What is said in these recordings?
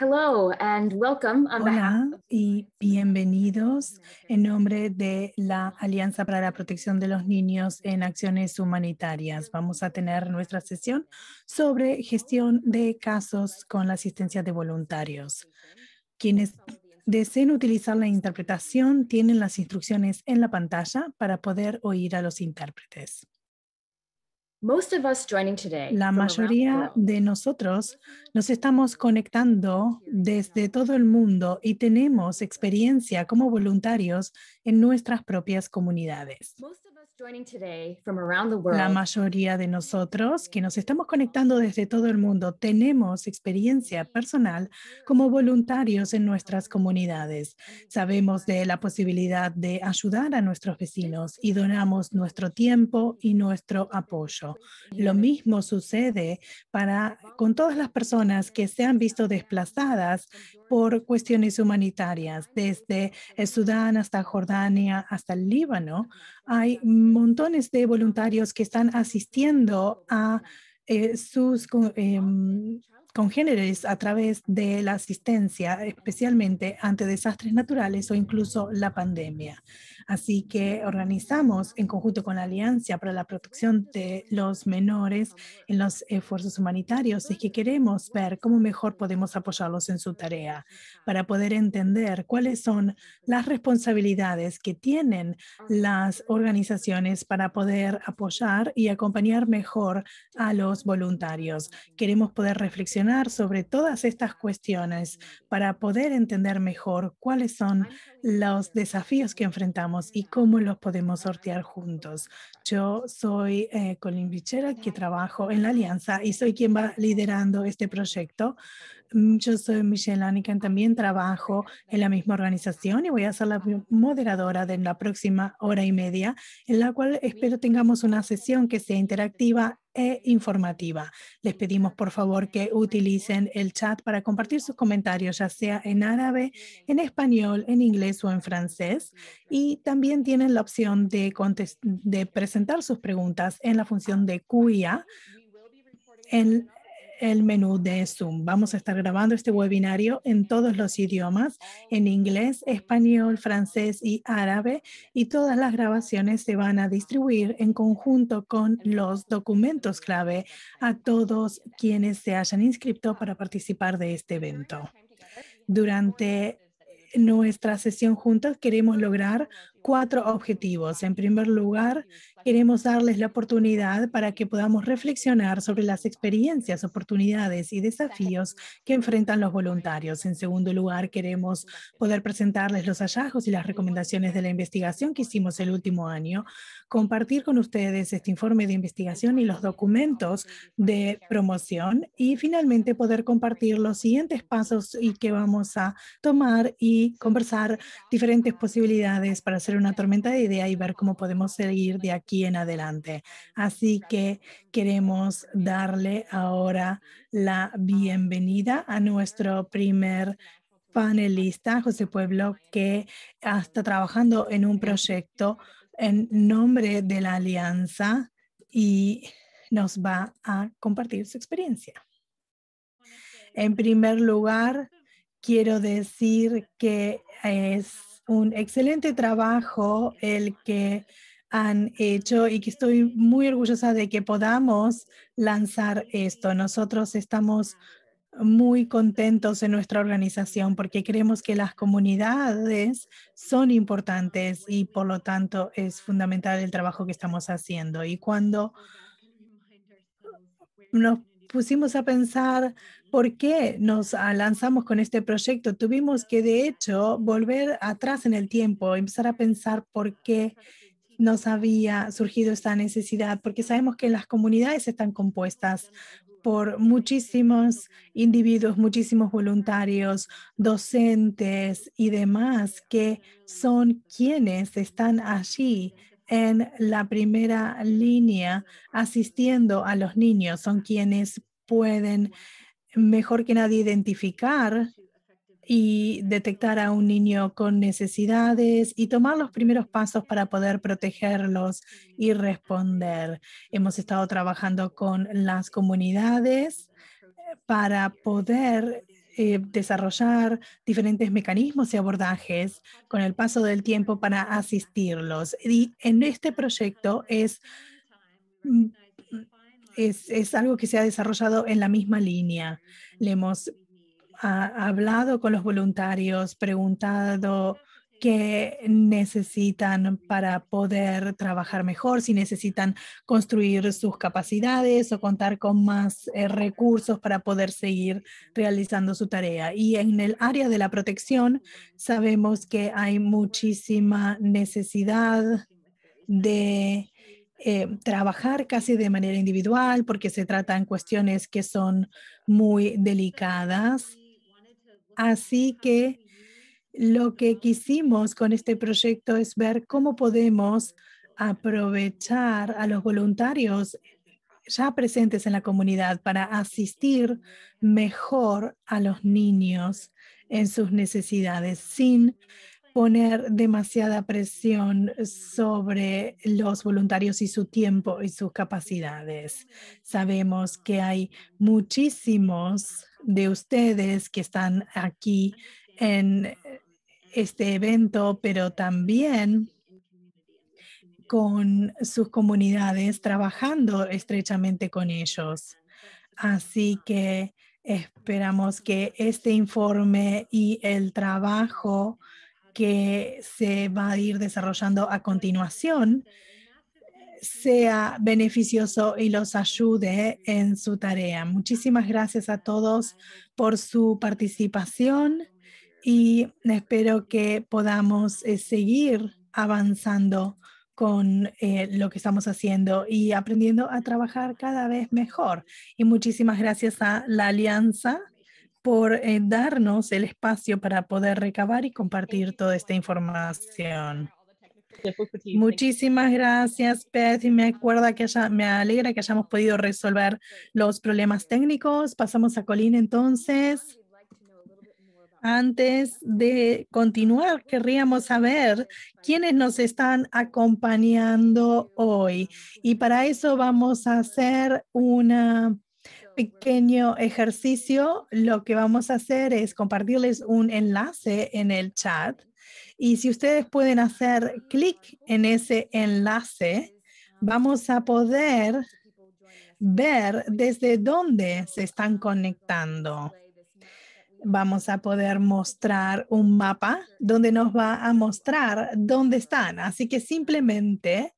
Hello and welcome Hola y bienvenidos en nombre de la Alianza para la Protección de los Niños en Acciones Humanitarias. Vamos a tener nuestra sesión sobre gestión de casos con la asistencia de voluntarios. Quienes deseen utilizar la interpretación tienen las instrucciones en la pantalla para poder oír a los intérpretes. La mayoría de nosotros nos estamos conectando desde todo el mundo y tenemos experiencia como voluntarios en nuestras propias comunidades. La mayoría de nosotros que nos estamos conectando desde todo el mundo tenemos experiencia personal como voluntarios en nuestras comunidades. Sabemos de la posibilidad de ayudar a nuestros vecinos y donamos nuestro tiempo y nuestro apoyo. Lo mismo sucede para con todas las personas que se han visto desplazadas por cuestiones humanitarias, desde Sudán hasta Jordania hasta el Líbano. Hay montones de voluntarios que están asistiendo a eh, sus em, congéneres a través de la asistencia, especialmente ante desastres naturales o incluso la pandemia. Así que organizamos en conjunto con la Alianza para la Protección de los Menores en los esfuerzos humanitarios, es que queremos ver cómo mejor podemos apoyarlos en su tarea para poder entender cuáles son las responsabilidades que tienen las organizaciones para poder apoyar y acompañar mejor a los voluntarios. Queremos poder reflexionar sobre todas estas cuestiones para poder entender mejor cuáles son los desafíos que enfrentamos y cómo los podemos sortear juntos. Yo soy eh, Colin Bichera, que trabajo en la Alianza y soy quien va liderando este proyecto. Mm, yo soy Michelle Anican, también trabajo en la misma organización y voy a ser la moderadora de la próxima hora y media, en la cual espero tengamos una sesión que sea interactiva e informativa. Les pedimos por favor que utilicen el chat para compartir sus comentarios, ya sea en árabe, en español, en inglés o en francés. Y también tienen la opción de, de presentar sus preguntas en la función de QIA el menú de Zoom. Vamos a estar grabando este webinario en todos los idiomas, en inglés, español, francés y árabe, y todas las grabaciones se van a distribuir en conjunto con los documentos clave a todos quienes se hayan inscrito para participar de este evento. Durante nuestra sesión juntos queremos lograr cuatro objetivos. En primer lugar, queremos darles la oportunidad para que podamos reflexionar sobre las experiencias, oportunidades y desafíos que enfrentan los voluntarios. En segundo lugar, queremos poder presentarles los hallazgos y las recomendaciones de la investigación que hicimos el último año, compartir con ustedes este informe de investigación y los documentos de promoción y finalmente poder compartir los siguientes pasos y que vamos a tomar y conversar diferentes posibilidades para hacer una tormenta de idea y ver cómo podemos seguir de aquí en adelante. Así que queremos darle ahora la bienvenida a nuestro primer panelista, José Pueblo, que está trabajando en un proyecto en nombre de la Alianza y nos va a compartir su experiencia. En primer lugar, quiero decir que es un excelente trabajo el que han hecho y que estoy muy orgullosa de que podamos lanzar esto. Nosotros estamos muy contentos en nuestra organización porque creemos que las comunidades son importantes y por lo tanto es fundamental el trabajo que estamos haciendo. Y cuando nos pusimos a pensar por qué nos lanzamos con este proyecto, tuvimos que de hecho volver atrás en el tiempo, empezar a pensar por qué nos había surgido esta necesidad, porque sabemos que las comunidades están compuestas por muchísimos individuos, muchísimos voluntarios, docentes y demás que son quienes están allí en la primera línea asistiendo a los niños. Son quienes pueden mejor que nadie identificar y detectar a un niño con necesidades y tomar los primeros pasos para poder protegerlos y responder. Hemos estado trabajando con las comunidades eh, para poder eh, desarrollar diferentes mecanismos y abordajes con el paso del tiempo para asistirlos. Y en este proyecto es, mm, es, es algo que se ha desarrollado en la misma línea. Le hemos hablado con los voluntarios, preguntado que necesitan para poder trabajar mejor, si necesitan construir sus capacidades o contar con más eh, recursos para poder seguir realizando su tarea. Y en el área de la protección sabemos que hay muchísima necesidad de eh, trabajar casi de manera individual porque se tratan cuestiones que son muy delicadas. Así que lo que quisimos con este proyecto es ver cómo podemos aprovechar a los voluntarios ya presentes en la comunidad para asistir mejor a los niños en sus necesidades sin poner demasiada presión sobre los voluntarios y su tiempo y sus capacidades. Sabemos que hay muchísimos de ustedes que están aquí en este evento, pero también con sus comunidades, trabajando estrechamente con ellos. Así que esperamos que este informe y el trabajo que se va a ir desarrollando a continuación sea beneficioso y los ayude en su tarea. Muchísimas gracias a todos por su participación y espero que podamos eh, seguir avanzando con eh, lo que estamos haciendo y aprendiendo a trabajar cada vez mejor. Y muchísimas gracias a la Alianza por eh, darnos el espacio para poder recabar y compartir toda esta información. Muchísimas gracias, Beth, y me acuerda que me alegra que hayamos podido resolver los problemas técnicos. Pasamos a Colin entonces. Antes de continuar, querríamos saber quiénes nos están acompañando hoy. Y para eso vamos a hacer un pequeño ejercicio. Lo que vamos a hacer es compartirles un enlace en el chat. Y si ustedes pueden hacer clic en ese enlace, vamos a poder ver desde dónde se están conectando vamos a poder mostrar un mapa donde nos va a mostrar dónde están. Así que simplemente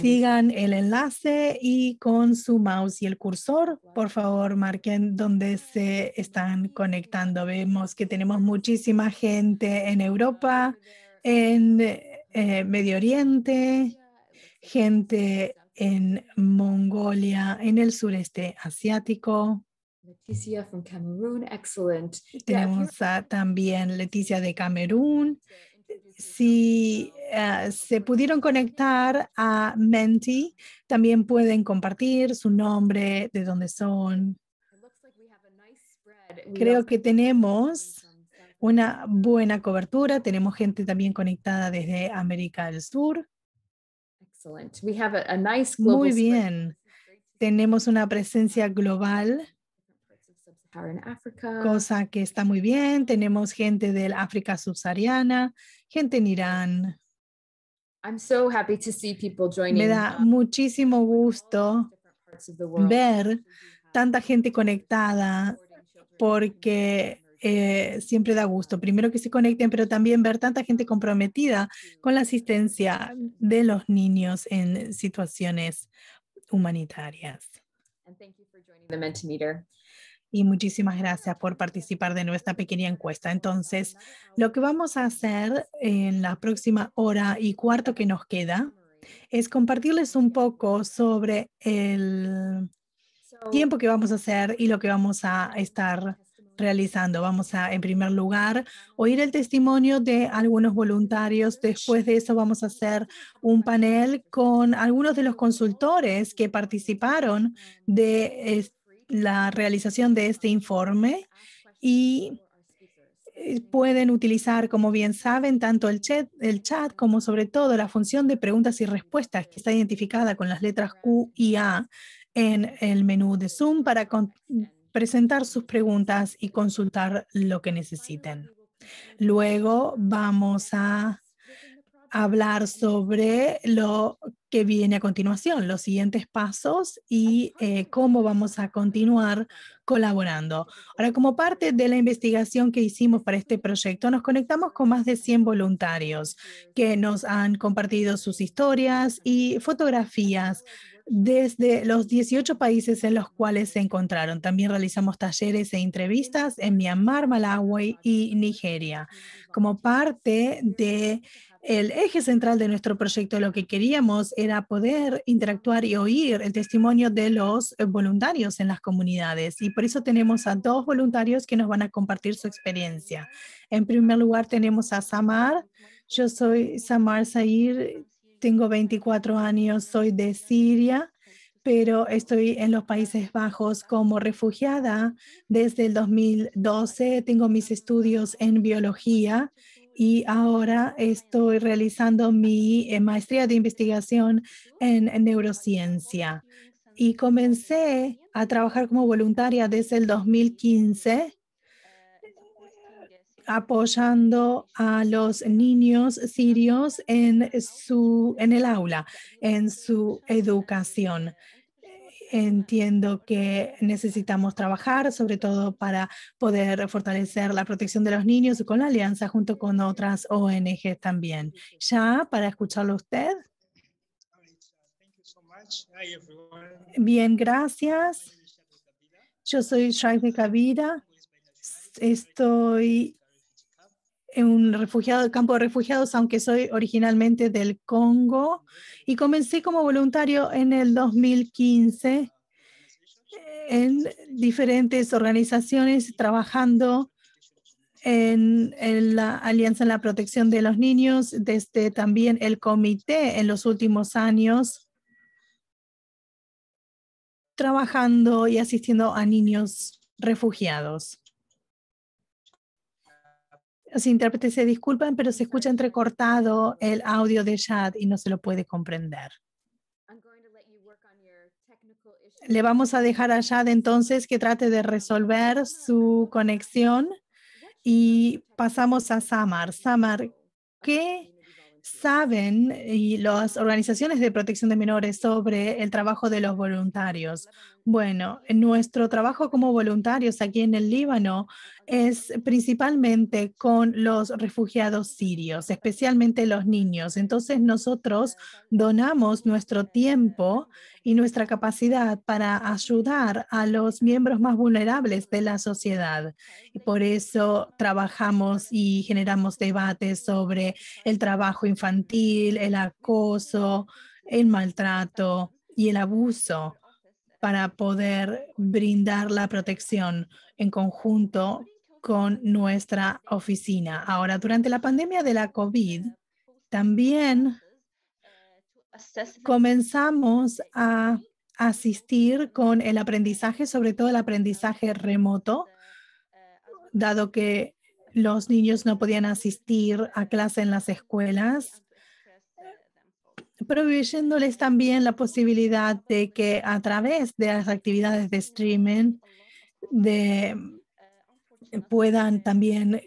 sigan el enlace y con su mouse y el cursor, por favor, marquen dónde se están conectando. Vemos que tenemos muchísima gente en Europa, en eh, Medio Oriente, gente en Mongolia, en el sureste asiático. Leticia from Cameroon, excellent. Tenemos también Leticia de Camerún. Si eh, se pudieron conectar a Menti, también pueden compartir su nombre, de dónde son. Creo que tenemos una buena cobertura. Tenemos gente también conectada desde América del Sur. Muy bien. Tenemos una presencia global cosa que está muy bien. Tenemos gente del África subsahariana, gente en Irán. Me da muchísimo gusto ver tanta gente conectada porque eh, siempre da gusto. Primero que se conecten, pero también ver tanta gente comprometida con la asistencia de los niños en situaciones humanitarias y muchísimas gracias por participar de nuestra pequeña encuesta. Entonces, lo que vamos a hacer en la próxima hora y cuarto que nos queda es compartirles un poco sobre el tiempo que vamos a hacer y lo que vamos a estar realizando. Vamos a, en primer lugar, oír el testimonio de algunos voluntarios. Después de eso vamos a hacer un panel con algunos de los consultores que participaron de la realización de este informe y eh, pueden utilizar, como bien saben, tanto el chat, el chat como sobre todo la función de preguntas y respuestas que está identificada con las letras Q y A en el menú de Zoom para presentar sus preguntas y consultar lo que necesiten. Luego vamos a hablar sobre lo que viene a continuación, los siguientes pasos y eh, cómo vamos a continuar colaborando. Ahora, como parte de la investigación que hicimos para este proyecto, nos conectamos con más de 100 voluntarios que nos han compartido sus historias y fotografías desde los 18 países en los cuales se encontraron. También realizamos talleres e entrevistas en Myanmar, Malawi y Nigeria. Como parte de el eje central de nuestro proyecto, lo que queríamos era poder interactuar y oír el testimonio de los eh, voluntarios en las comunidades. Y por eso tenemos a dos voluntarios que nos van a compartir su experiencia. En primer lugar, tenemos a Samar. Yo soy Samar Sair, tengo 24 años, soy de Siria pero estoy en los Países Bajos como refugiada desde el 2012. Tengo mis estudios en biología y ahora estoy realizando mi eh, maestría de investigación en, neurociencia. Y comencé a trabajar como voluntaria desde el 2015 apoyando a los niños sirios en, su, en el aula, en su educación entiendo que necesitamos trabajar, sobre todo para poder fortalecer la protección de los niños con la alianza junto con otras ONG también. Ya, para escucharlo usted. Bien, gracias. Yo soy Shai Kavira. Estoy un refugiado, campo de refugiados, aunque soy originalmente del Congo y comencé como voluntario en el 2015 en diferentes organizaciones trabajando en, en, la Alianza en la Protección de los Niños, desde también el comité en los últimos años, trabajando y asistiendo a niños refugiados. Los intérpretes se disculpan, pero se escucha entrecortado el audio de chat y no se lo puede comprender. Le vamos a dejar a Chad entonces que trate de resolver su conexión y pasamos a Samar. Samar, ¿qué saben y las organizaciones de protección de menores sobre el trabajo de los voluntarios? Bueno, nuestro trabajo como voluntarios aquí en el Líbano es principalmente con los refugiados sirios, especialmente los niños. Entonces nosotros donamos nuestro tiempo y nuestra capacidad para ayudar a los miembros más vulnerables de la sociedad. Y por eso trabajamos y generamos debates sobre el trabajo infantil, el acoso, el maltrato y el abuso para poder brindar la protección en conjunto con nuestra oficina. Ahora, durante la pandemia de la COVID, también comenzamos a asistir con el aprendizaje, sobre todo el aprendizaje remoto, dado que los niños no podían asistir a clase en las escuelas proveyéndoles también la posibilidad de que a través de las actividades de streaming de, puedan también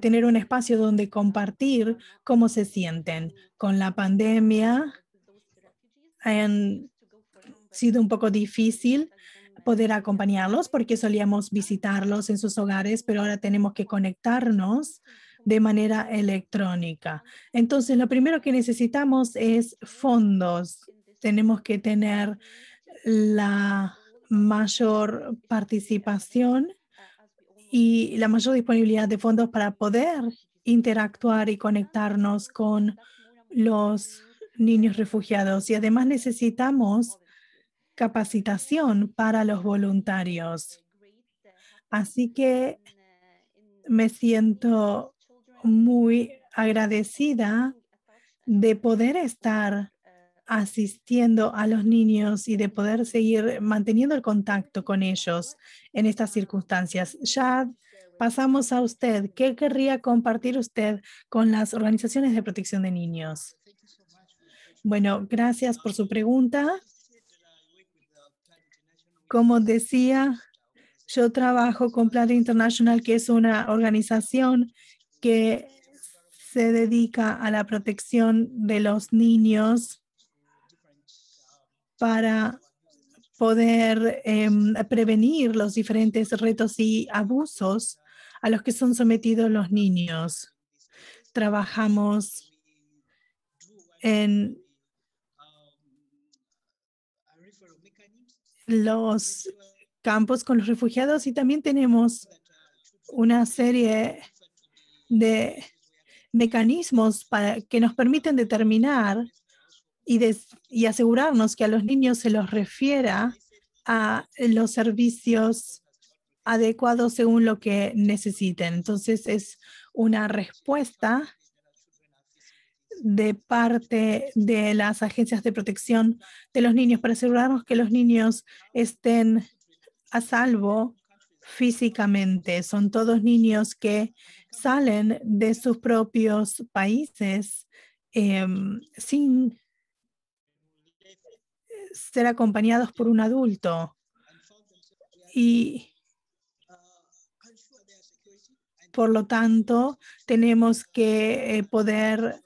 tener un espacio donde compartir cómo se sienten. Con la pandemia han sido un poco difícil poder acompañarlos porque solíamos visitarlos en sus hogares, pero ahora tenemos que conectarnos de manera electrónica. Entonces, lo primero que necesitamos es fondos. Tenemos que tener la mayor participación y la mayor disponibilidad de fondos para poder interactuar y conectarnos con los niños refugiados. Y además necesitamos capacitación para los voluntarios. Así que me siento muy agradecida de poder estar asistiendo a los niños y de poder seguir manteniendo el contacto con ellos en estas circunstancias. Ya pasamos a usted. ¿Qué querría compartir usted con las organizaciones de protección de niños? Bueno, gracias por su pregunta. Como decía, Yo trabajo con Plan International, que es una organización que se dedica a la protección de los niños para poder em, prevenir los diferentes retos y abusos a los que son sometidos los niños. Trabajamos en los campos con los refugiados y también tenemos una serie de mecanismos para, que nos permiten determinar y, asegurarnos que a los niños se los refiera a los servicios adecuados según lo que necesiten. Entonces es una respuesta de parte de las agencias de protección de los niños para asegurarnos que los niños estén a salvo físicamente. Son todos niños que salen de sus propios países em, sin ser acompañados por un adulto. Y por lo tanto, tenemos que eh, poder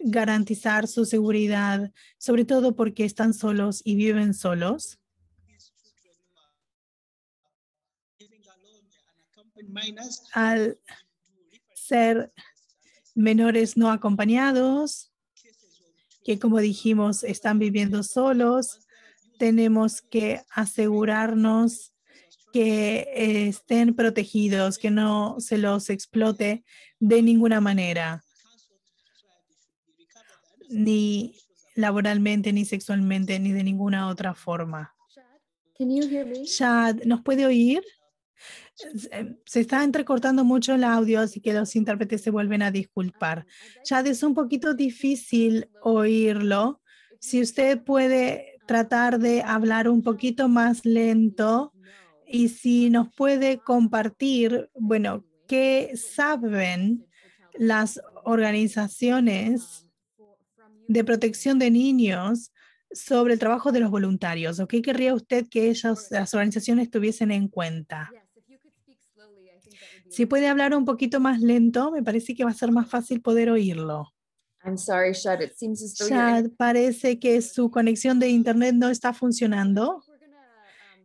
garantizar su seguridad, sobre todo porque están solos y viven solos. Al ser menores no acompañados, que como dijimos están viviendo solos, tenemos que asegurarnos que estén protegidos, que no se los explote de ninguna manera, ni laboralmente, ni sexualmente, ni de ninguna otra forma. Shad, ¿nos puede oír? Se está entrecortando mucho el audio, así que los intérpretes se vuelven a disculpar. Ya es un poquito difícil oírlo. Si usted puede tratar de hablar un poquito más lento y si nos puede compartir, bueno, qué saben las organizaciones de protección de niños sobre el trabajo de los voluntarios o qué querría usted que ellas, las organizaciones tuviesen en cuenta. Si puede hablar un poquito más lento, me parece que va a ser más fácil poder oírlo. I'm sorry, Shad. It seems as though Shad, parece que su conexión de internet no está funcionando.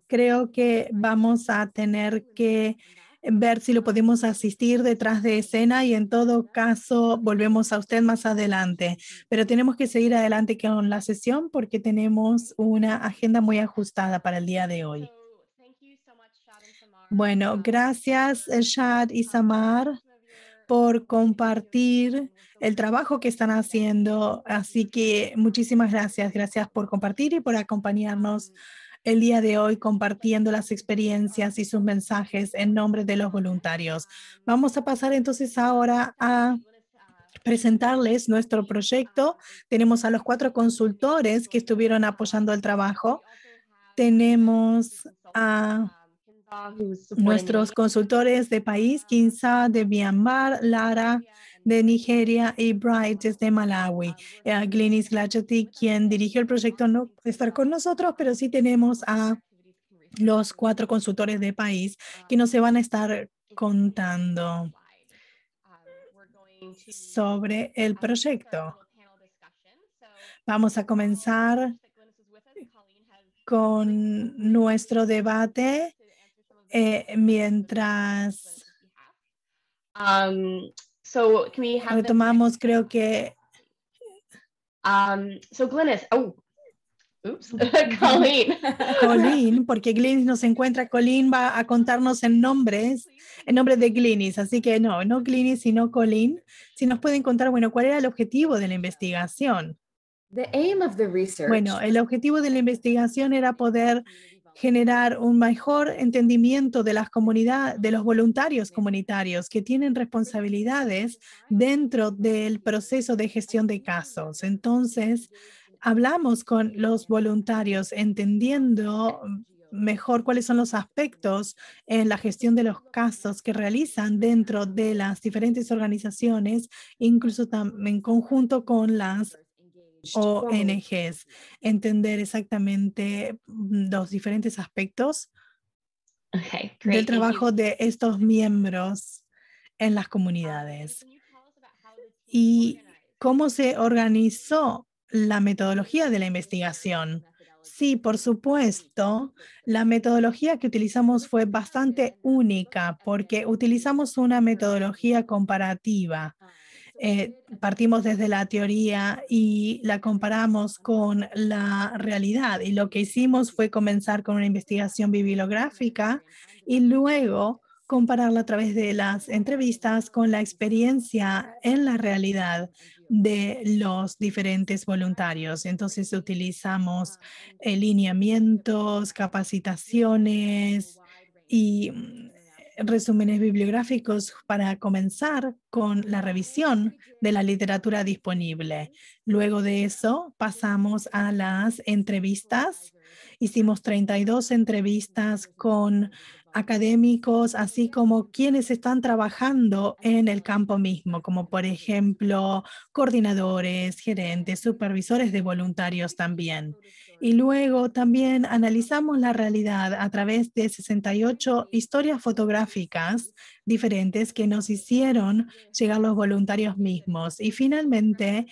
Creo que vamos a tener que ver si lo podemos asistir detrás de escena y en todo caso volvemos a usted más adelante. Pero tenemos que seguir adelante con la sesión porque tenemos una agenda muy ajustada para el día de hoy. Bueno, gracias Shad y Samar por compartir el trabajo que están haciendo. Así que muchísimas gracias. Gracias por compartir y por acompañarnos el día de hoy compartiendo las experiencias y sus mensajes en nombre de los voluntarios. Vamos a pasar entonces ahora a presentarles nuestro proyecto. Tenemos a los cuatro consultores que estuvieron apoyando el trabajo. Tenemos a Nuestros consultores de país, Kinsa de Myanmar, Lara de Nigeria y Bright desde Malawi. Eh, Glynis Glachati, quien dirigió el proyecto, no puede estar con nosotros, pero sí tenemos a los cuatro consultores de país que nos se van a estar contando sobre el proyecto. Vamos a comenzar con nuestro debate eh, mientras um, so can we have retomamos, creo que. Um, so Glynis, oh, oops, Colleen. Colleen, porque Glynis nos encuentra, Colleen va a contarnos en nombres, en nombre de Glynis, así que no, no Glynis, sino Colleen. Si nos pueden contar, bueno, ¿cuál era el objetivo de la investigación? The aim of the research Bueno, el objetivo de la investigación era poder generar un mejor entendimiento de las comunidades, de los voluntarios comunitarios que tienen responsabilidades dentro del proceso de gestión de casos. Entonces, hablamos con los voluntarios entendiendo mejor cuáles son los aspectos en la gestión de los casos que realizan dentro de las diferentes organizaciones, incluso en conjunto con las ONGs, entender exactamente mm, los diferentes aspectos. Okay, del trabajo de estos miembros en las comunidades y cómo se organizó la metodología de la investigación. Sí, por supuesto, la metodología que utilizamos fue bastante única porque utilizamos una metodología comparativa. Eh, partimos desde la teoría y la comparamos con la realidad. Y lo que hicimos fue comenzar con una investigación bibliográfica y luego compararla a través de las entrevistas con la experiencia en la realidad de los diferentes voluntarios. Entonces utilizamos eh, lineamientos, capacitaciones y mm, resúmenes bibliográficos para comenzar con la revisión de la literatura disponible. Luego de eso pasamos a las entrevistas. Hicimos 32 entrevistas con académicos, así como quienes están trabajando en el campo mismo, como por ejemplo coordinadores, gerentes, supervisores de voluntarios también. Y luego también analizamos la realidad a través de 68 historias fotográficas diferentes que nos hicieron llegar los voluntarios mismos. Y finalmente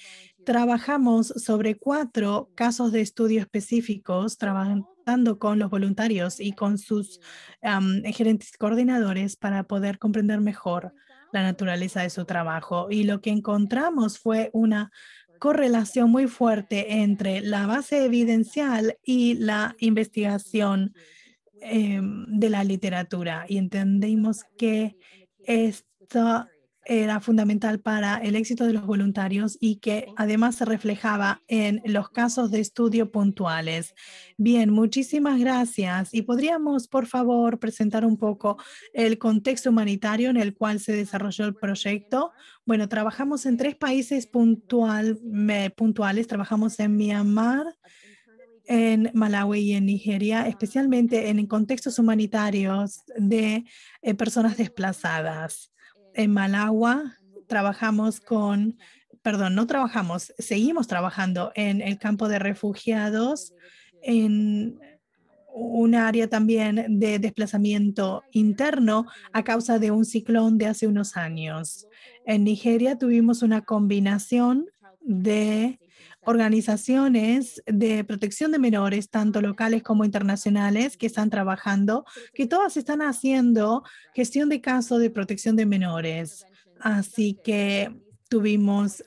trabajamos sobre cuatro casos de estudio específicos, trabajando con los voluntarios y con sus gerentes coordinadores para poder comprender mejor la naturaleza de su trabajo. Y lo que encontramos fue una correlación muy fuerte entre la base evidencial y la investigación em, de la literatura. Y entendimos que esto era fundamental para el éxito de los voluntarios y que además se reflejaba en los casos de estudio puntuales. Bien, muchísimas gracias. Y podríamos, por favor, presentar un poco el contexto humanitario en el cual se desarrolló el proyecto. Bueno, trabajamos en tres países puntual, puntuales. Trabajamos en Myanmar, en Malawi y en Nigeria, especialmente en contextos humanitarios de eh, personas desplazadas. En Malawi trabajamos con, perdón, no trabajamos, seguimos trabajando en el campo de refugiados, en un área también de desplazamiento interno a causa de un ciclón de hace unos años. En Nigeria tuvimos una combinación de organizaciones de protección de menores, tanto locales como internacionales, que están trabajando, que todas están haciendo gestión de casos de protección de menores. Así que tuvimos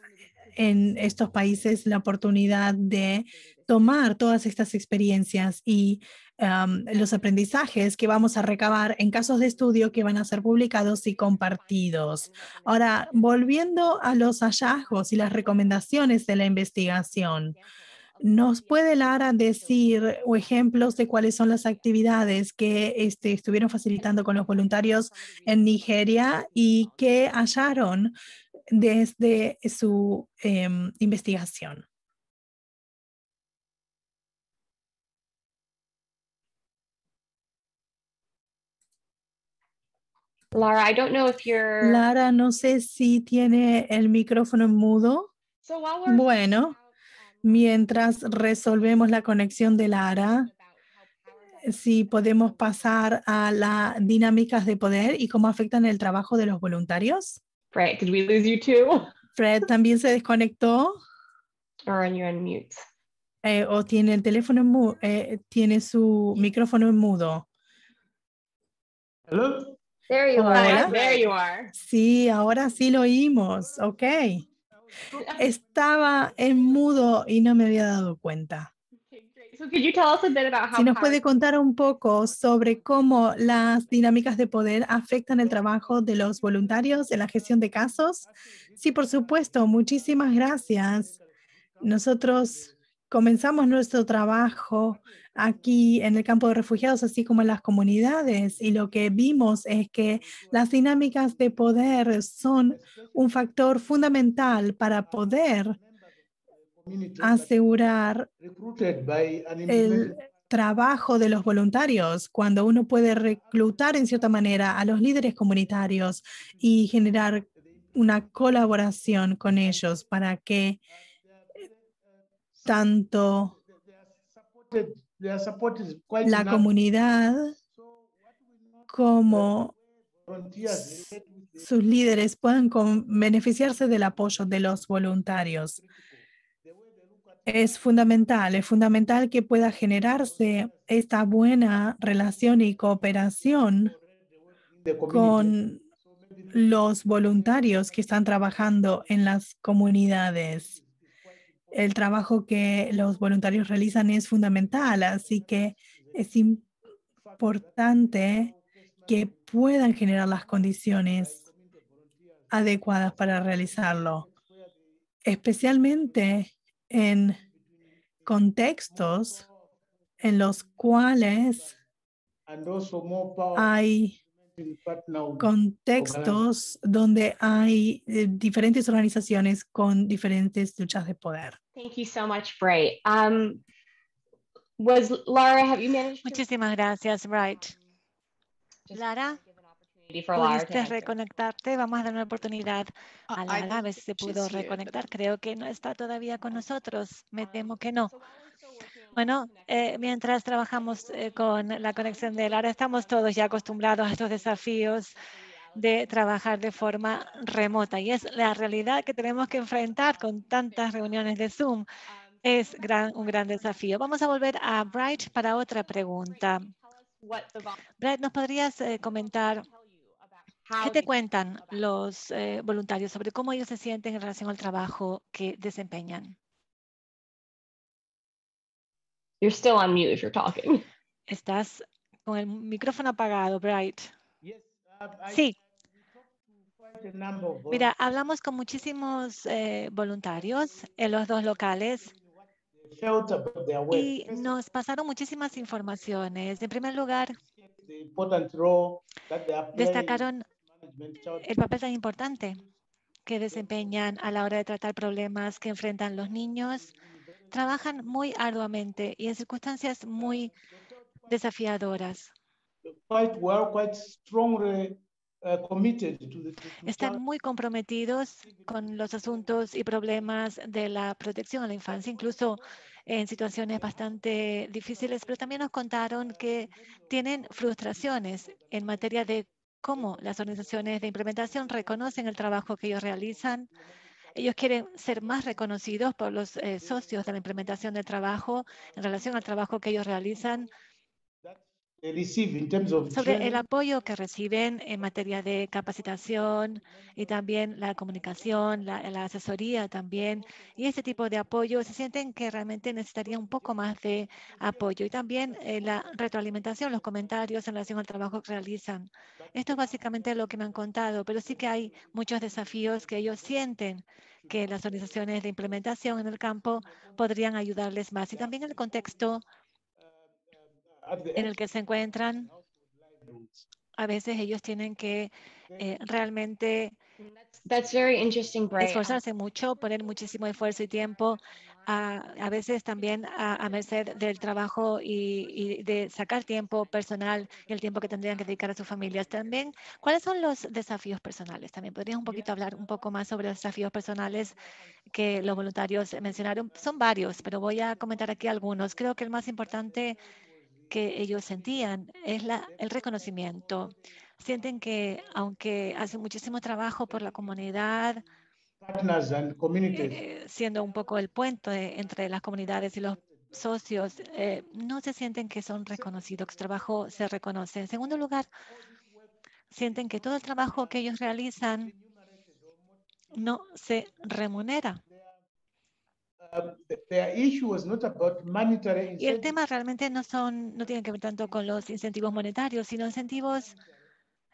en estos países la oportunidad de tomar todas estas experiencias y los aprendizajes que vamos a recabar en casos de estudio que van a ser publicados y compartidos. Ahora, volviendo a los hallazgos y las recomendaciones de la investigación, ¿nos puede Lara decir o ejemplos de cuáles son las actividades que este, estuvieron facilitando con los voluntarios en Nigeria y qué hallaron desde su em, investigación? Lara, I don't know if you're. Lara, no sé si tiene el micrófono en mudo. So while we're Bueno, mientras resolvemos la conexión de Lara, si podemos pasar a las dinámicas de poder y cómo afectan el trabajo de los voluntarios. Right, did we lose you too? Fred también se desconectó Or mute? eh, o tiene el teléfono en mu- eh, tiene su micrófono en mudo. Hello? There you are. There you are. Sí, ahora sí lo oímos. Ok. Estaba en mudo y no me había dado cuenta. Okay, great. So could you tell us a bit about how Si nos puede contar un poco sobre cómo las dinámicas de poder afectan el trabajo de los voluntarios en la gestión de casos. Sí, por supuesto. Muchísimas gracias. Nosotros comenzamos nuestro trabajo aquí en el campo de refugiados, así como en las comunidades, y lo que vimos es que las dinámicas de poder son un factor fundamental para poder asegurar el trabajo de los voluntarios, cuando uno puede reclutar en cierta manera a los líderes comunitarios y generar una colaboración con ellos para que tanto la comunidad we cómo sus líderes puedan beneficiarse del apoyo de los voluntarios. Es fundamental, es fundamental que pueda generarse esta buena relación y cooperación con los voluntarios que están trabajando en las comunidades. El trabajo que los voluntarios realizan es fundamental, así que es importante que puedan generar las condiciones adecuadas para realizarlo, especialmente en contextos en los cuales hay contextos donde hay eh, diferentes organizaciones con diferentes luchas de poder. Thank you so much, Bright. Um, was Lara, have you managed? Muchísimas gracias, Bright. Lara, ¿Pudiste reconectarte? Vamos a dar una oportunidad a Lara, a ver si se pudo reconectar. Creo que no está todavía con nosotros. Me temo que no. Bueno, eh, mientras trabajamos eh, con la conexión de Lara, estamos todos ya acostumbrados a estos desafíos de trabajar de forma remota y es la realidad que tenemos que enfrentar con tantas reuniones de Zoom. Es un gran desafío. Vamos a volver a Bright para otra pregunta. Bright, ¿nos podrías eh, comentar qué te cuentan los voluntarios sobre cómo ellos se sienten en relación al trabajo que desempeñan? You're still on mute if you're talking. Estás con el micrófono apagado, Bright. Sí, mira, hablamos con muchísimos eh, voluntarios en los dos locales y nos pasaron muchísimas informaciones. En primer lugar, destacaron el papel tan importante que desempeñan a la hora de tratar problemas que enfrentan los niños. Trabajan muy arduamente y en circunstancias muy desafiadoras. Están muy comprometidos con los asuntos y problemas de la protección a la infancia, incluso en situaciones bastante difíciles, pero también nos contaron que tienen frustraciones en materia de cómo las organizaciones de implementación reconocen el trabajo que ellos realizan. Ellos quieren ser más reconocidos por los eh, socios de la implementación del trabajo en relación al trabajo que ellos realizan sobre el apoyo que reciben en materia de capacitación y también la comunicación, la, la asesoría también. Y este tipo de apoyo se sienten que realmente necesitarían un poco más de apoyo. Y también eh, la retroalimentación, los comentarios en relación al trabajo que realizan. Esto es básicamente lo que me han contado, pero sí que hay muchos desafíos que ellos sienten que las organizaciones de implementación en el campo podrían ayudarles más. Y también el contexto en el que se encuentran, a veces ellos tienen que eh, realmente That's very interesting, esforzarse mucho, poner muchísimo esfuerzo y tiempo, a, a veces también a, a merced del trabajo y, y de sacar tiempo personal y el tiempo que tendrían que dedicar a sus familias. También, ¿cuáles son los desafíos personales? También podrías un poquito hablar un poco más sobre los desafíos personales que los voluntarios mencionaron. Son varios, pero voy a comentar aquí algunos. Creo que el más importante que ellos sentían es la, el reconocimiento. Sienten que aunque hacen muchísimo trabajo por la comunidad, eh, siendo un poco el puente entre las comunidades y los socios, eh, no se sienten que son reconocidos, que su trabajo se reconoce. En segundo lugar, sienten que todo el trabajo que ellos realizan no se remunera. Y el tema realmente no son, no tiene que ver tanto con los incentivos monetarios, sino incentivos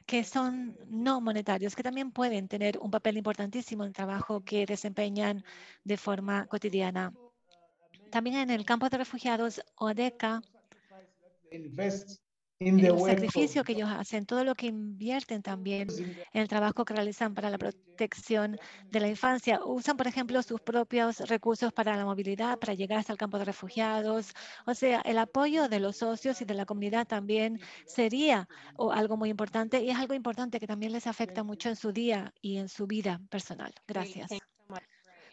que son no monetarios, que también pueden tener un papel importantísimo en el trabajo que desempeñan de forma cotidiana. También en el campo de refugiados, ODECA, el sacrificio que ellos hacen, todo lo que invierten también en el trabajo que realizan para la protección de la infancia. Usan, por ejemplo, sus propios recursos para la movilidad, para llegar hasta el campo de refugiados. O sea, el apoyo de los socios y de la comunidad también sería algo muy importante y es algo importante que también les afecta mucho en su día y en su vida personal. Gracias.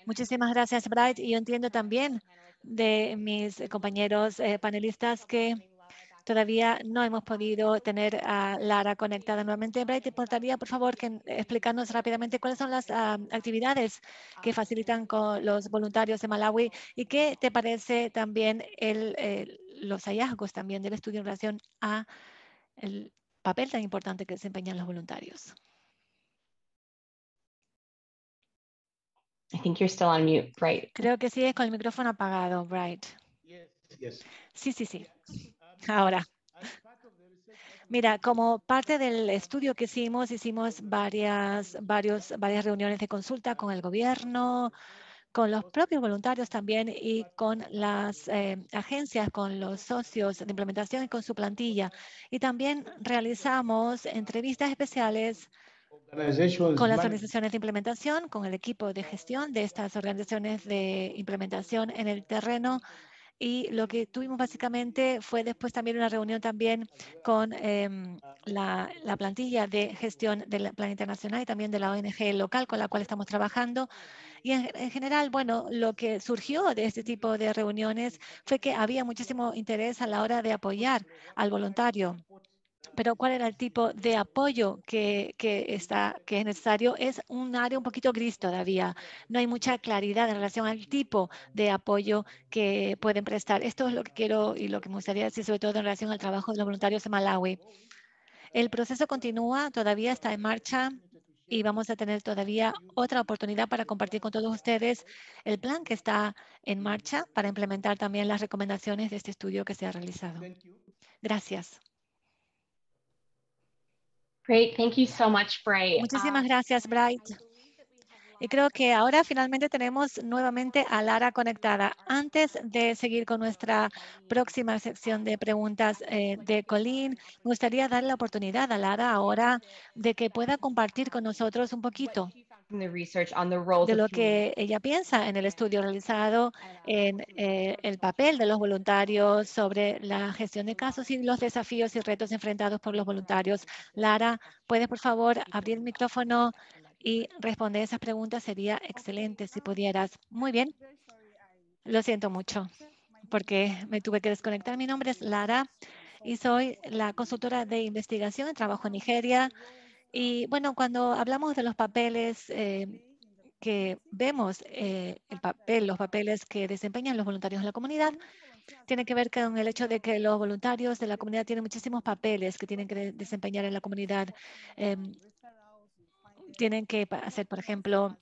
Muchísimas gracias, Bright. Y yo entiendo también de mis compañeros eh, panelistas que Todavía no hemos podido tener a Lara conectada nuevamente. Bray, ¿te importaría, por favor, que explicarnos rápidamente cuáles son las ah, actividades que facilitan con los voluntarios de Malawi y qué te parece también el, los hallazgos también del estudio en relación a el papel tan importante que desempeñan los voluntarios? I think you're still on mute, Bright. Creo que sigues con el micrófono apagado, Bright. Sí, sí, sí. Ahora. Mira, como parte del estudio que hicimos, hicimos varias, varios, varias reuniones de consulta con el gobierno, con los propios voluntarios también y con las eh, agencias, con los socios de implementación y con su plantilla. Y también realizamos entrevistas especiales con las organizaciones de implementación, con el equipo de gestión de estas organizaciones de implementación en el terreno y lo que tuvimos básicamente fue después también una reunión también con em, la, plantilla de gestión del Plan Internacional y también de la ONG local con la cual estamos trabajando. Y en, en, general, bueno, lo que surgió de este tipo de reuniones fue que había muchísimo interés a la hora de apoyar al voluntario pero cuál era el tipo de apoyo que, está, que es necesario es un área un poquito gris todavía. No hay mucha claridad en relación al tipo de apoyo que pueden prestar. Esto es lo que quiero y lo que me gustaría decir, sobre todo en relación al trabajo de los voluntarios de Malawi. El proceso continúa, todavía está en marcha y vamos a tener todavía otra oportunidad para compartir con todos ustedes el plan que está en marcha para implementar también las recomendaciones de este estudio que se ha realizado. Gracias. Great, thank you so much, Bright. Muchísimas um, gracias, Bright. Y creo que ahora finalmente tenemos nuevamente a Lara conectada. Antes de seguir con nuestra próxima sección de preguntas eh, de Colin, me gustaría dar la oportunidad a Lara ahora de que pueda compartir con nosotros un poquito de lo que ella piensa en el estudio realizado en eh, el papel de los voluntarios sobre la gestión de casos y los desafíos y retos enfrentados por los voluntarios. Lara, ¿puedes por favor abrir el micrófono y responder esas preguntas? Sería excelente si pudieras. Muy bien. Lo siento mucho porque me tuve que desconectar. Mi nombre es Lara y soy la consultora de investigación trabajo en Nigeria y bueno, cuando hablamos de los papeles eh, que vemos, eh, el papel, los papeles que desempeñan los voluntarios en la comunidad, tiene que ver con el hecho de que los voluntarios de la comunidad tienen muchísimos papeles que tienen que desempeñar en la comunidad. Em, tienen que hacer, por ejemplo,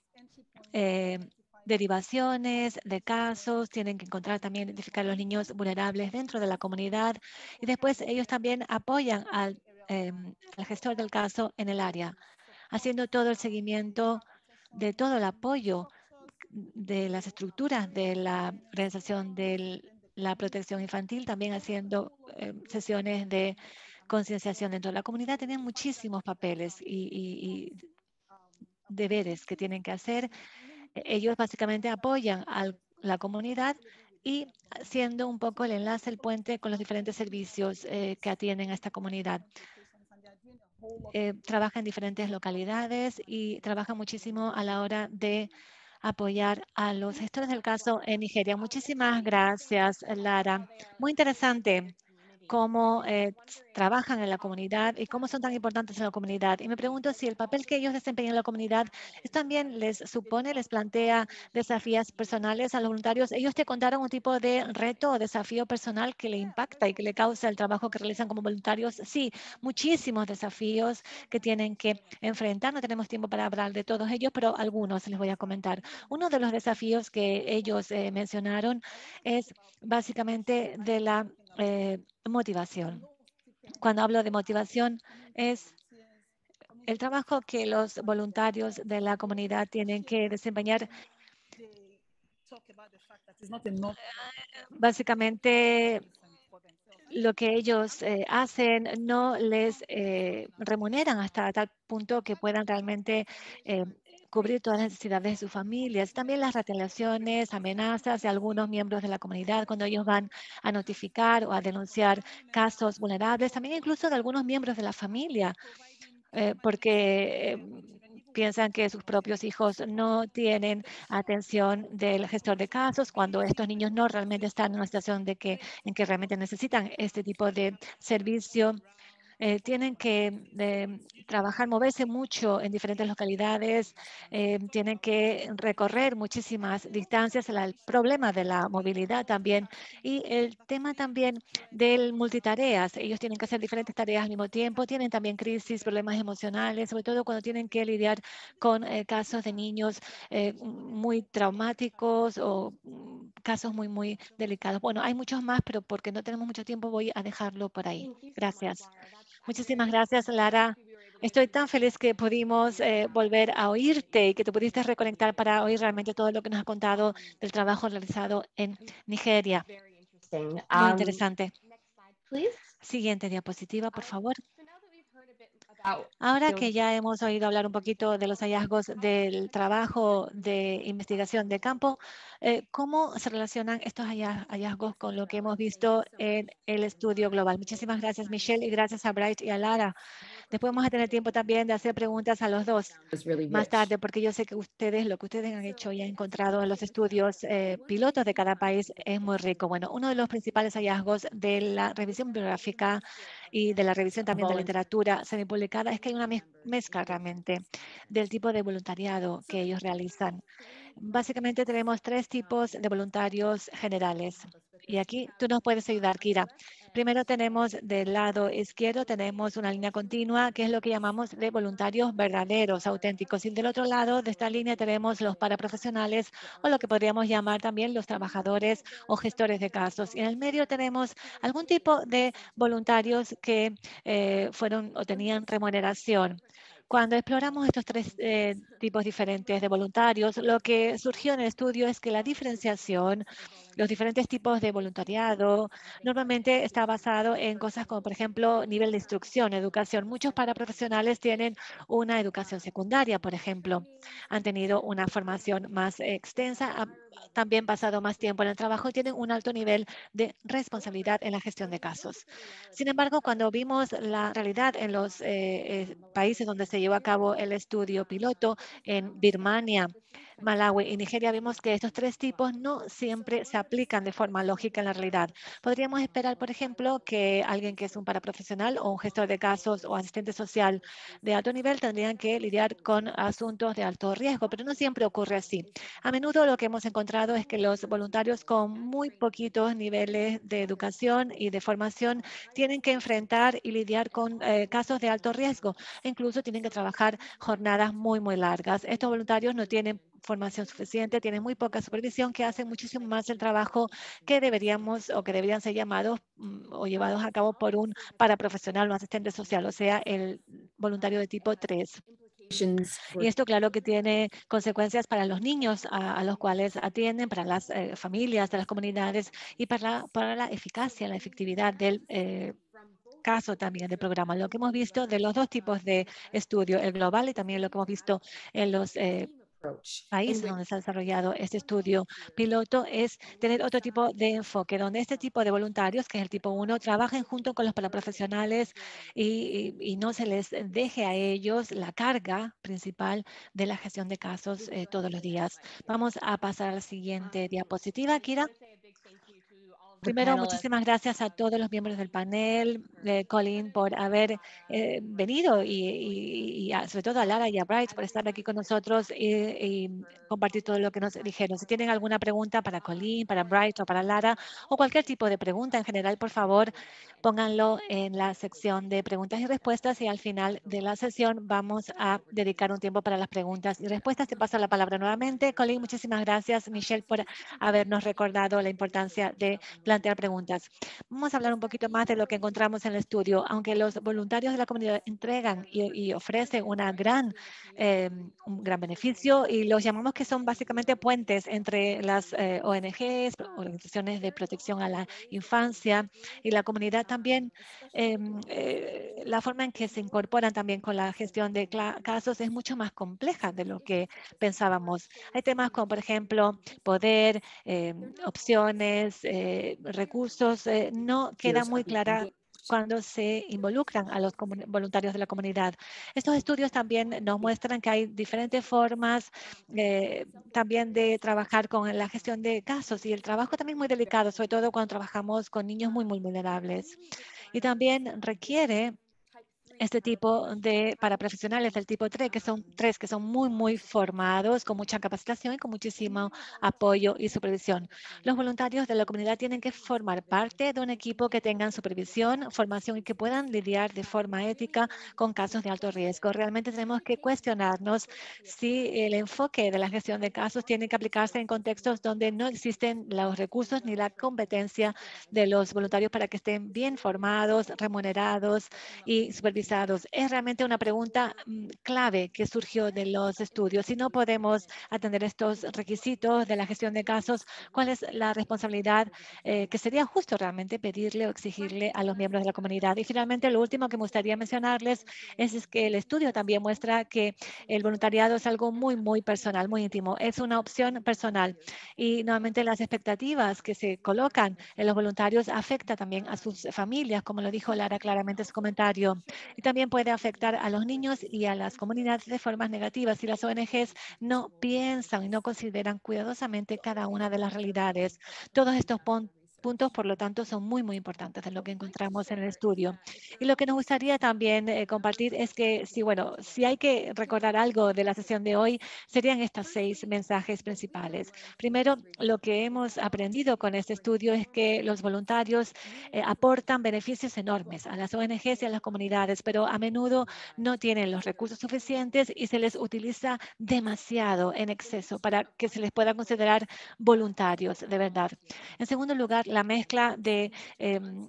eh, derivaciones de casos, tienen que encontrar también, identificar a los niños vulnerables dentro de la comunidad y después ellos también apoyan al Em, el gestor del caso en el área, haciendo todo el seguimiento de todo el apoyo de las estructuras de la organización de la protección infantil, también haciendo em, sesiones de concienciación dentro de la comunidad. Tienen muchísimos papeles y, deberes que tienen que hacer. Ellos básicamente apoyan a la comunidad y siendo un poco el enlace, el puente con los diferentes servicios eh, que atienden a esta comunidad. Eh, trabaja en diferentes localidades y trabaja muchísimo a la hora de apoyar a los gestores del caso en Nigeria. Muchísimas gracias, Lara. Muy interesante cómo eh, trabajan en la comunidad y cómo son tan importantes en la comunidad. Y me pregunto si el papel que ellos desempeñan en la comunidad también les supone, les plantea desafíos personales a los voluntarios. ¿Ellos te contaron un tipo de reto o desafío personal que le impacta y que le causa el trabajo que realizan como voluntarios? Sí, muchísimos desafíos que tienen que enfrentar. No tenemos tiempo para hablar de todos ellos, pero algunos les voy a comentar. Uno de los desafíos que ellos eh, mencionaron es básicamente de la eh, motivación. Cuando hablo de motivación es el trabajo que los voluntarios de la comunidad tienen que desempeñar. Básicamente, lo que ellos eh, hacen no les eh, remuneran hasta tal punto que puedan realmente cubrir todas las necesidades de sus familias. También las retaliaciones, amenazas de algunos miembros de la comunidad cuando ellos van a notificar o a denunciar casos vulnerables, también incluso de algunos miembros de la familia, eh, porque piensan que sus propios hijos no tienen atención del gestor de casos cuando estos niños no realmente están en una situación de que, en que realmente necesitan este tipo de servicio eh, tienen que eh, trabajar, moverse mucho en diferentes localidades, eh, tienen que recorrer muchísimas distancias, el problema de la movilidad también y el tema también del multitareas. Ellos tienen que hacer diferentes tareas al mismo tiempo, tienen también crisis, problemas emocionales, sobre todo cuando tienen que lidiar con casos de niños muy traumáticos o mm, casos muy, muy delicados. Bueno, hay muchos más, pero porque no tenemos mucho tiempo voy a dejarlo por ahí. Gracias. Muchísimas gracias, Lara. Estoy tan feliz que pudimos eh, volver a oírte y que te pudiste reconectar para oír realmente todo lo que nos ha contado del trabajo realizado en Nigeria. Muy um, interesante. Siguiente diapositiva, por favor. Ahora que ya hemos oído hablar un poquito de los hallazgos del trabajo de investigación de campo, eh, ¿cómo se relacionan estos hallazgos con lo que hemos visto en el estudio global? Muchísimas gracias, Michelle, y gracias a Bright y a Lara. Después vamos a tener tiempo también de hacer preguntas a los dos más tarde, porque yo sé que ustedes, lo que ustedes han hecho y han encontrado en los estudios eh, pilotos de cada país es muy rico. Bueno, uno de los principales hallazgos de la revisión biográfica y de la revisión también de literatura semi-publicada es que hay una mezcla realmente del tipo de voluntariado que ellos realizan. Básicamente tenemos tres tipos de voluntarios generales. Y aquí tú nos puedes ayudar, Kira. Primero tenemos del lado izquierdo, tenemos una línea continua, que es lo que llamamos de voluntarios verdaderos, auténticos. Y del otro lado de esta línea tenemos los paraprofesionales o lo que podríamos llamar también los trabajadores o gestores de casos. Y en el medio tenemos algún tipo de voluntarios que eh, fueron o tenían remuneración. Cuando exploramos estos tres eh, tipos diferentes de voluntarios, lo que surgió en el estudio es que la diferenciación, los diferentes tipos de voluntariado, normalmente está basado en cosas como, por ejemplo, nivel de instrucción, educación. Muchos paraprofesionales tienen una educación secundaria, por ejemplo. Han tenido una formación más extensa, también pasado más tiempo en el trabajo y tienen un alto nivel de responsabilidad en la gestión de casos. Sin embargo, cuando vimos la realidad en los eh, eh, países donde se llevó a cabo el estudio piloto, en Birmania, Malawi y Nigeria vemos que estos tres tipos no siempre se aplican de forma lógica en la realidad. Podríamos esperar, por ejemplo, que alguien que es un paraprofesional o un gestor de casos o asistente social de alto nivel tendrían que lidiar con asuntos de alto riesgo, pero no siempre ocurre así. A menudo lo que hemos encontrado es que los voluntarios con muy poquitos niveles de educación y de formación tienen que enfrentar y lidiar con eh, casos de alto riesgo. Incluso tienen que trabajar jornadas muy, muy largas. Estos voluntarios no tienen formación suficiente, tienen muy poca supervisión, que hacen muchísimo más el trabajo que deberíamos o que deberían ser llamados mm, o llevados a cabo por un paraprofesional o asistente social, o sea, el voluntario de tipo 3. Y esto, claro, que tiene consecuencias para los niños a, los cuales atienden, para las eh, familias de las comunidades y para, para la eficacia, la efectividad del eh, caso también del programa. Lo que hemos visto de los dos tipos de estudio, el global y también lo que hemos visto en los eh, países donde se ha desarrollado este estudio piloto es tener otro tipo de enfoque, donde este tipo de voluntarios, que es el tipo 1, trabajen junto con los paraprofesionales y, y, no se les deje a ellos la carga principal de la gestión de casos eh, todos los días. Vamos a pasar a la siguiente diapositiva, Kira. Primero, muchísimas gracias a todos los miembros del panel, de Colin, por haber eh, venido y, sobre todo a Lara y a Bright por estar aquí con nosotros y, compartir todo lo que nos dijeron. Si tienen alguna pregunta para Colin, para Bright o para Lara o cualquier tipo de pregunta en general, por favor, pónganlo en la sección de preguntas y respuestas y al final de la sesión vamos a dedicar un tiempo para las preguntas y respuestas. Te paso la palabra nuevamente. Colin, muchísimas gracias, Michelle, por habernos recordado la importancia de plantear preguntas. Vamos a hablar un poquito más de lo que encontramos en el estudio. Aunque los voluntarios de la comunidad entregan y, ofrecen una gran, eh, un gran beneficio y los llamamos que son básicamente puentes entre las eh, ONGs, organizaciones de protección a la infancia y la comunidad también, em, eh, la forma en que se incorporan también con la gestión de casos es mucho más compleja de lo que pensábamos. Hay temas como, por ejemplo, poder, em, opciones, recursos, eh, no queda muy clara cuando se involucran a los voluntarios de la comunidad. Estos estudios también nos muestran que hay diferentes formas eh, también de trabajar con la gestión de casos y el trabajo también es muy delicado, sobre todo cuando trabajamos con niños muy, muy vulnerables. Y también requiere este tipo de paraprofesionales del tipo 3, que son tres que son muy, muy formados, con mucha capacitación y con muchísimo apoyo y supervisión. Los voluntarios de la comunidad tienen que formar parte de un equipo que tengan supervisión, formación y que puedan lidiar de forma ética con casos de alto riesgo. Realmente tenemos que cuestionarnos si el enfoque de la gestión de casos tiene que aplicarse en contextos donde no existen los recursos ni la competencia de los voluntarios para que estén bien formados, remunerados y supervisados es realmente una pregunta mm, clave que surgió de los estudios. Si no podemos atender estos requisitos de la gestión de casos, ¿cuál es la responsabilidad eh, que sería justo realmente pedirle o exigirle a los miembros de la comunidad? Y finalmente, lo último que me gustaría mencionarles es, que el estudio también muestra que el voluntariado es algo muy, muy personal, muy íntimo. Es una opción personal y nuevamente las expectativas que se colocan en los voluntarios afecta también a sus familias, como lo dijo Lara claramente en su comentario y también puede afectar a los niños y a las comunidades de formas negativas si las ONGs no piensan y no consideran cuidadosamente cada una de las realidades. Todos estos puntos puntos, por lo tanto, son muy, muy importantes de lo que encontramos en el estudio. Y lo que nos gustaría también eh, compartir es que, si, bueno, si hay que recordar algo de la sesión de hoy, serían estos seis mensajes principales. Primero, lo que hemos aprendido con este estudio es que los voluntarios eh, aportan beneficios enormes a las ONGs y a las comunidades, pero a menudo no tienen los recursos suficientes y se les utiliza demasiado en exceso para que se les pueda considerar voluntarios de verdad. En segundo lugar, la mezcla de em,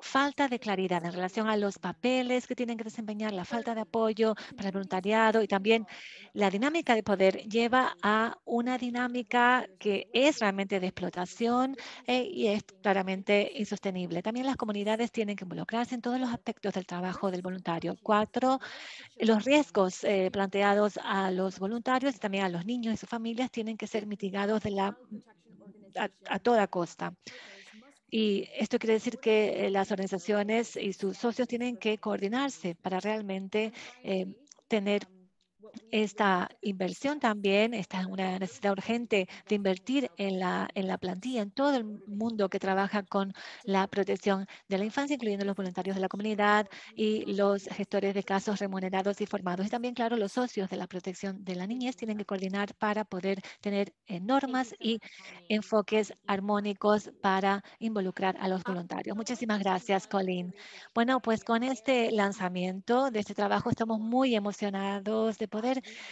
falta de claridad en relación a los papeles que tienen que desempeñar, la falta de apoyo para el voluntariado y también la dinámica de poder lleva a una dinámica que es realmente de explotación eh, y es claramente insostenible. También las comunidades tienen que involucrarse en todos los aspectos del trabajo del voluntario. Cuatro, los riesgos eh, planteados a los voluntarios y también a los niños y sus familias tienen que ser mitigados de la, a toda costa. Y esto quiere decir que eh, las organizaciones y sus socios tienen que coordinarse para realmente eh, tener esta inversión también, esta es una necesidad urgente de invertir en la, en la plantilla, en todo el mundo que trabaja con la protección de la infancia, incluyendo los voluntarios de la comunidad y los gestores de casos remunerados y formados. Y también, claro, los socios de la protección de la niñez tienen que coordinar para poder tener eh, normas y enfoques armónicos para involucrar a los voluntarios. Muchísimas gracias, Colleen. Bueno, pues con este lanzamiento de este trabajo estamos muy emocionados de poder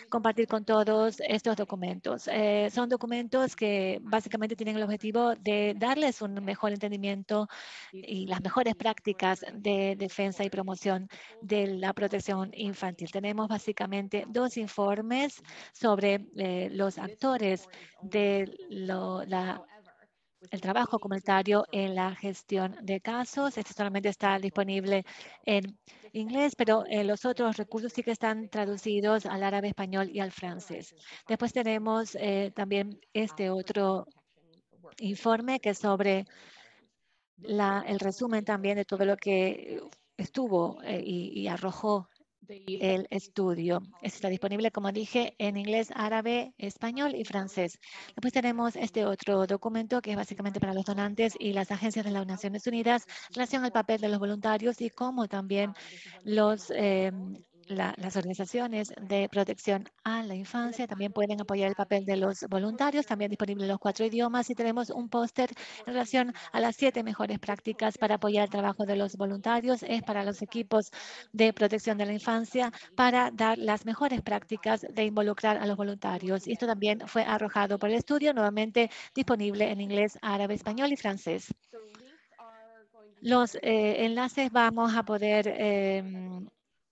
compartir con todos estos documentos. Eh, son documentos que básicamente tienen el objetivo de darles un mejor entendimiento y las mejores prácticas de defensa y promoción de la protección infantil. Tenemos básicamente dos informes sobre eh, los actores de la el trabajo comunitario en la gestión de casos. Este solamente está disponible en inglés, pero eh, los otros recursos sí que están traducidos al árabe, español y al francés. Después tenemos eh, también este otro informe que es sobre la, el resumen también de todo lo que estuvo eh, y arrojó el estudio. Está disponible, como dije, en inglés, árabe, español y francés. Después tenemos este otro documento que es básicamente para los donantes y las agencias de las Naciones Unidas en relación al papel de los voluntarios y cómo también los em, las organizaciones de protección a la infancia también pueden apoyar el papel de los voluntarios, también disponible los cuatro idiomas y tenemos un póster en relación a las siete mejores prácticas para apoyar el trabajo de los voluntarios. Es para los equipos de protección de la infancia para dar las mejores prácticas de involucrar a los voluntarios. Y esto también fue arrojado por el estudio, nuevamente disponible en inglés, árabe, español y francés. Los eh, enlaces vamos a poder em,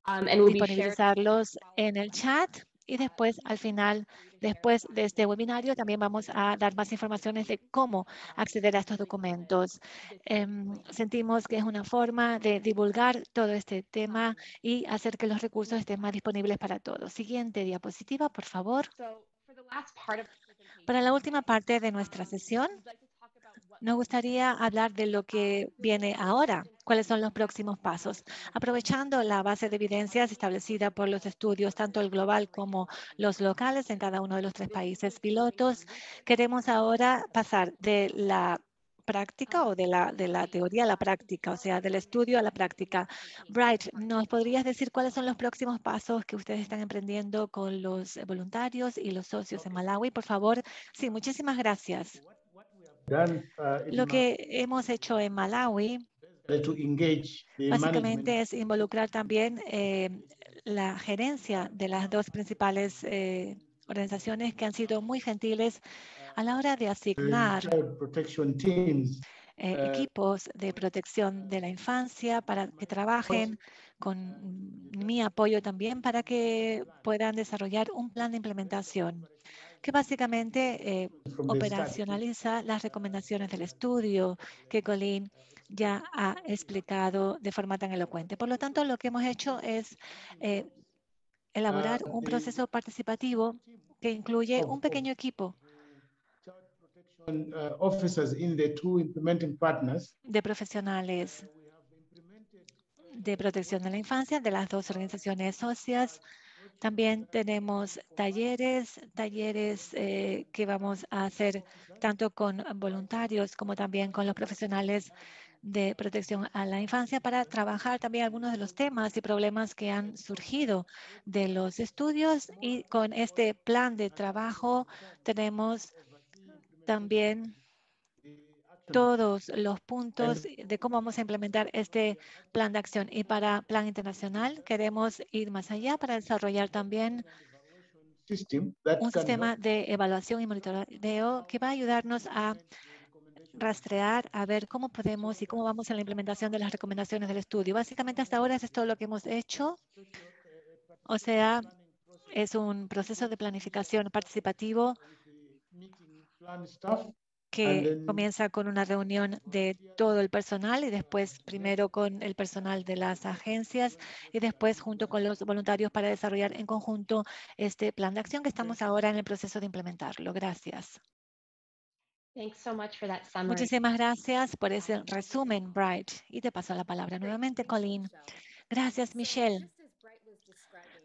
disponibilizarlos en el chat y después al final, después de este webinario, también vamos a dar más informaciones de cómo acceder a estos documentos. Em, sentimos que es una forma de divulgar todo este tema y hacer que los recursos estén más disponibles para todos. Siguiente diapositiva, por favor. Para la última parte de nuestra sesión, nos gustaría hablar de lo que viene ahora, cuáles son los próximos pasos. Aprovechando la base de evidencias establecida por los estudios, tanto el global como los locales en cada uno de los tres países pilotos, queremos ahora pasar de la práctica o de la, de la teoría a la práctica, o sea, del estudio a la práctica. Bright, ¿nos podrías decir cuáles son los próximos pasos que ustedes están emprendiendo con los voluntarios y los socios en Malawi? Por favor, sí, muchísimas gracias. Uh, Lo que hemos hecho en Malawi básicamente es involucrar también eh, la gerencia de las dos principales eh, organizaciones que han sido muy gentiles a la hora de asignar eh, equipos de protección de la infancia para que trabajen con mi apoyo también para que puedan desarrollar un plan de implementación que básicamente eh, operacionaliza las recomendaciones del estudio que Colin ya ha explicado de forma tan elocuente. Por lo tanto, lo que hemos hecho es eh, elaborar Ah, un proceso participativo que incluye un pequeño equipo uh, de profesionales de protección de la infancia de las dos organizaciones socias. También tenemos talleres, talleres eh, que vamos a hacer tanto con voluntarios como también con los profesionales de protección a la infancia para trabajar también algunos de los temas y problemas que han surgido de los estudios. Y con este plan de trabajo tenemos también todos los puntos de cómo vamos a implementar este plan de acción. Y para plan internacional queremos ir más allá para desarrollar también un sistema de evaluación y monitoreo que va a ayudarnos a rastrear, a ver cómo podemos y cómo vamos en la implementación de las recomendaciones del estudio. Básicamente hasta ahora eso es todo lo que hemos hecho. O sea, es un proceso de planificación participativo que comienza con una reunión de todo el personal y después primero con el personal de las agencias y después junto con los voluntarios para desarrollar en conjunto este plan de acción que estamos ahora en el proceso de implementarlo. Gracias. Thanks so much for that summary. Muchísimas gracias por ese resumen, Bright. Y te paso la palabra nuevamente, Colleen. Gracias, Michelle.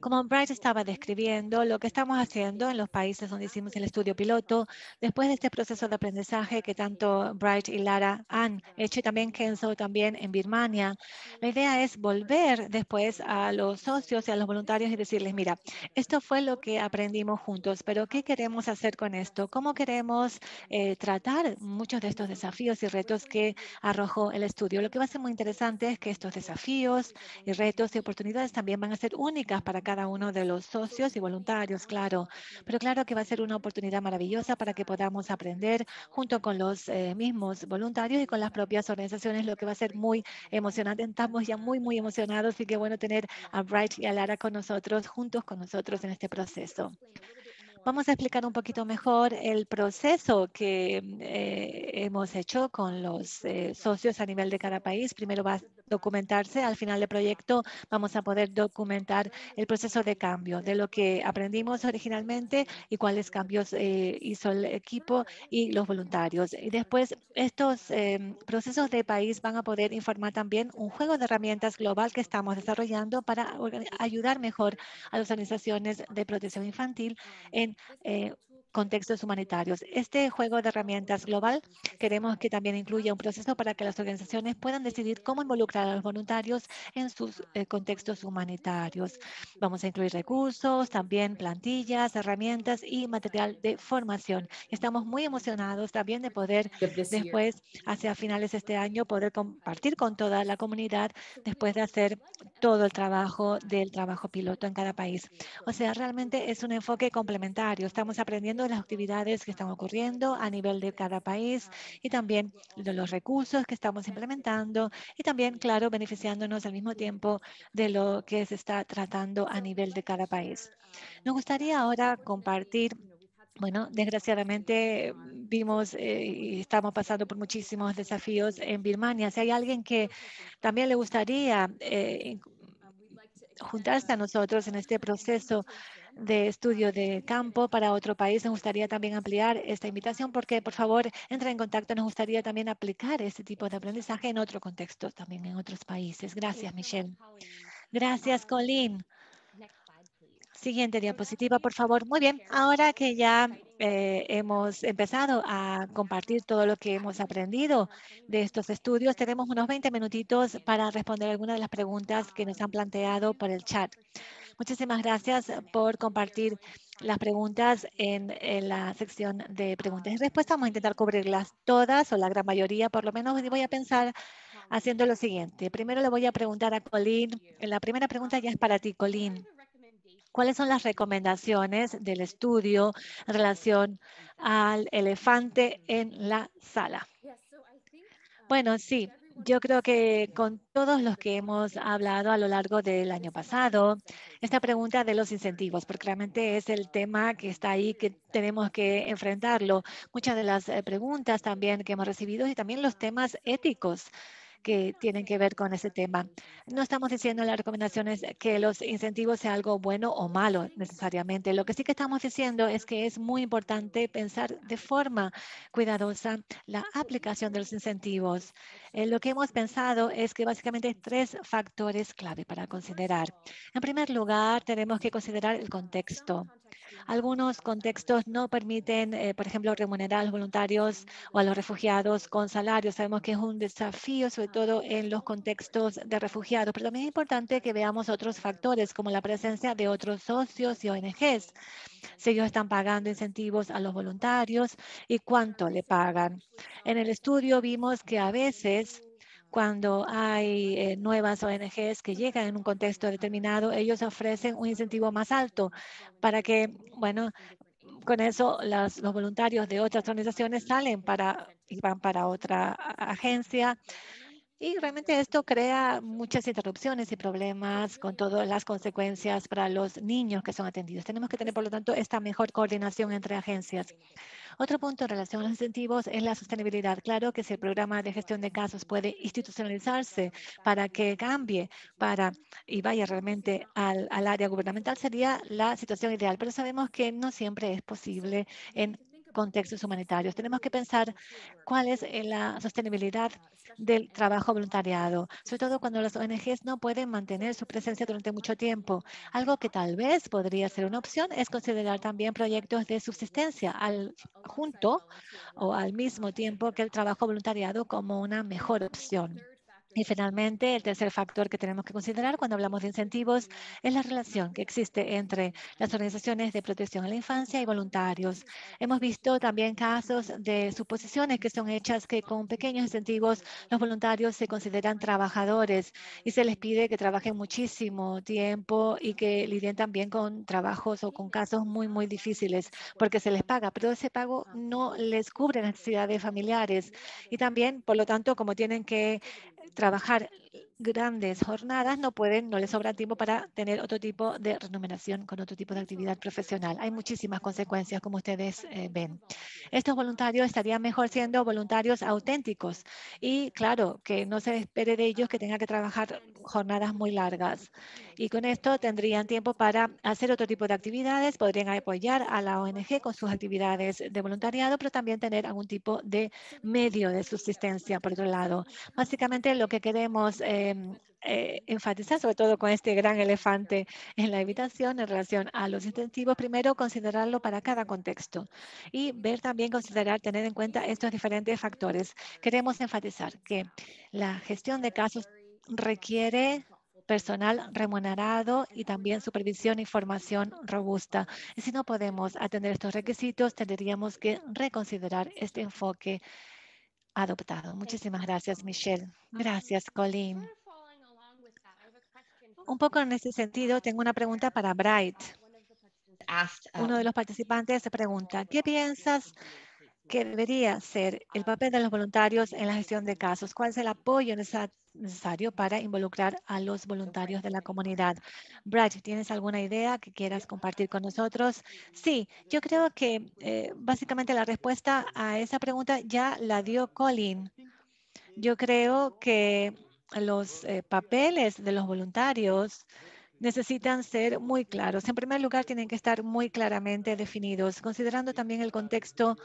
Como Bright estaba describiendo, lo que estamos haciendo en los países donde hicimos el estudio piloto, después de este proceso de aprendizaje que tanto Bright y Lara han hecho y también Kenzo también en Birmania, la idea es volver después a los socios y a los voluntarios y decirles, mira, esto fue lo que aprendimos juntos, pero ¿qué queremos hacer con esto? ¿Cómo queremos eh, tratar muchos de estos desafíos y retos que arrojó el estudio? Lo que va a ser muy interesante es que estos desafíos y retos y oportunidades también van a ser únicas para cada uno de los socios y voluntarios, claro. Pero claro que va a ser una oportunidad maravillosa para que podamos aprender junto con los eh, mismos voluntarios y con las propias organizaciones, lo que va a ser muy emocionante. Estamos ya muy, muy emocionados y qué bueno tener a Bright y a Lara con nosotros, juntos con nosotros en este proceso. Vamos a explicar un poquito mejor el proceso que eh, hemos hecho con los eh, socios a nivel de cada país. Primero va a documentarse, al final del proyecto vamos a poder documentar el proceso de cambio de lo que aprendimos originalmente y cuáles cambios eh, hizo el equipo y los voluntarios. Y después estos eh, procesos de país van a poder informar también un juego de herramientas global que estamos desarrollando para ayudar mejor a las organizaciones de protección infantil en eh, contextos humanitarios. Este juego de herramientas global queremos que también incluya un proceso para que las organizaciones puedan decidir cómo involucrar a los voluntarios en sus eh, contextos humanitarios. Vamos a incluir recursos, también plantillas, herramientas y material de formación. Estamos muy emocionados también de poder después, hacia finales de este año, poder compartir con toda la comunidad después de hacer todo el trabajo del trabajo piloto en cada país. O sea, realmente es un enfoque complementario. Estamos aprendiendo de las actividades que están ocurriendo a nivel de cada país y también de los recursos que estamos implementando y también, claro, beneficiándonos al mismo tiempo de lo que se está tratando a nivel de cada país. Nos gustaría ahora compartir bueno, desgraciadamente vimos eh, y estamos pasando por muchísimos desafíos en Birmania. Si hay alguien que también le gustaría eh, juntarse a nosotros en este proceso, de estudio de campo para otro país. Nos gustaría también ampliar esta invitación porque, por favor, entre en contacto. Nos gustaría también aplicar este tipo de aprendizaje en otro contexto, también en otros países. Gracias, Michelle. Gracias, Colleen. Siguiente diapositiva, por favor. Muy bien, ahora que ya eh, hemos empezado a compartir todo lo que hemos aprendido de estos estudios, tenemos unos 20 minutitos para responder algunas de las preguntas que nos han planteado por el chat. Muchísimas gracias por compartir las preguntas en, la sección de preguntas y respuestas. Vamos a intentar cubrirlas todas o la gran mayoría, por lo menos voy a pensar haciendo lo siguiente. Primero le voy a preguntar a Colleen. La primera pregunta ya es para ti, Colleen. ¿Cuáles son las recomendaciones del estudio en relación al elefante en la sala? Bueno, sí, yo creo que con todos los que hemos hablado a lo largo del año pasado, esta pregunta de los incentivos, porque realmente es el tema que está ahí, que tenemos que enfrentarlo. Muchas de las eh, preguntas también que hemos recibido y también los temas éticos que tienen que ver con ese tema. No estamos diciendo en las recomendaciones que los incentivos sean algo bueno o malo necesariamente. Lo que sí que estamos diciendo es que es muy importante pensar de forma cuidadosa la aplicación de los incentivos. Eh, lo que hemos pensado es que básicamente hay tres factores clave para considerar. En primer lugar, tenemos que considerar el contexto. Algunos contextos no permiten, eh, por ejemplo, remunerar a los voluntarios o a los refugiados con salarios. Sabemos que es un desafío, sobre todo en los contextos de refugiados, pero también es importante que veamos otros factores, como la presencia de otros socios y ONGs. Si ellos están pagando incentivos a los voluntarios y cuánto le pagan. En el estudio vimos que a veces cuando hay eh, nuevas ONGs que llegan en un contexto determinado, ellos ofrecen un incentivo más alto para que, bueno, con eso los voluntarios de otras organizaciones salen para y van para otra agencia. Y realmente esto crea muchas interrupciones y problemas con todas las consecuencias para los niños que son atendidos. Tenemos que tener, por lo tanto, esta mejor coordinación entre agencias. Otro punto en relación a los incentivos es la sostenibilidad. Claro que si el programa de gestión de casos puede institucionalizarse para que cambie para y vaya realmente al, al área gubernamental, sería la situación ideal. Pero sabemos que no siempre es posible en contextos humanitarios. Tenemos que pensar cuál es eh, la sostenibilidad del trabajo voluntariado, sobre todo cuando las ONGs no pueden mantener su presencia durante mucho tiempo. Algo que tal vez podría ser una opción es considerar también proyectos de subsistencia al, junto o al mismo tiempo que el trabajo voluntariado como una mejor opción. Y finalmente, el tercer factor que tenemos que considerar cuando hablamos de incentivos es la relación que existe entre las organizaciones de protección a la infancia y voluntarios. Hemos visto también casos de suposiciones que son hechas que con pequeños incentivos los voluntarios se consideran trabajadores y se les pide que trabajen muchísimo tiempo y que lidien también con trabajos o con casos muy, muy difíciles porque se les paga, pero ese pago no les cubre necesidades familiares y también, por lo tanto, como tienen que trabajar grandes jornadas no pueden, no les sobra tiempo para tener otro tipo de remuneración con otro tipo de actividad profesional. Hay muchísimas consecuencias, como ustedes eh, ven. Estos voluntarios estarían mejor siendo voluntarios auténticos y claro, que no se espere de ellos que tengan que trabajar jornadas muy largas. Y con esto tendrían tiempo para hacer otro tipo de actividades, podrían apoyar a la ONG con sus actividades de voluntariado, pero también tener algún tipo de medio de subsistencia, por otro lado. Básicamente lo que queremos eh, Em, eh, enfatizar, sobre todo con este gran elefante en la habitación en relación a los incentivos. Primero, considerarlo para cada contexto y ver también, considerar, tener en cuenta estos diferentes factores. Queremos enfatizar que la gestión de casos requiere personal remunerado y también supervisión y formación robusta. Y si no podemos atender estos requisitos, tendríamos que reconsiderar este enfoque adoptado. Muchísimas gracias, Michelle. Gracias, Colleen. Un poco en ese sentido, tengo una pregunta para Bright. Uno de los participantes se pregunta, ¿qué piensas que debería ser el papel de los voluntarios en la gestión de casos? ¿Cuál es el apoyo necesario para involucrar a los voluntarios de la comunidad? Bright, ¿tienes alguna idea que quieras compartir con nosotros? Sí, yo creo que eh, básicamente la respuesta a esa pregunta ya la dio Colin. Yo creo que los eh, papeles de los voluntarios necesitan ser muy claros. En primer lugar, tienen que estar muy claramente definidos, considerando también el contexto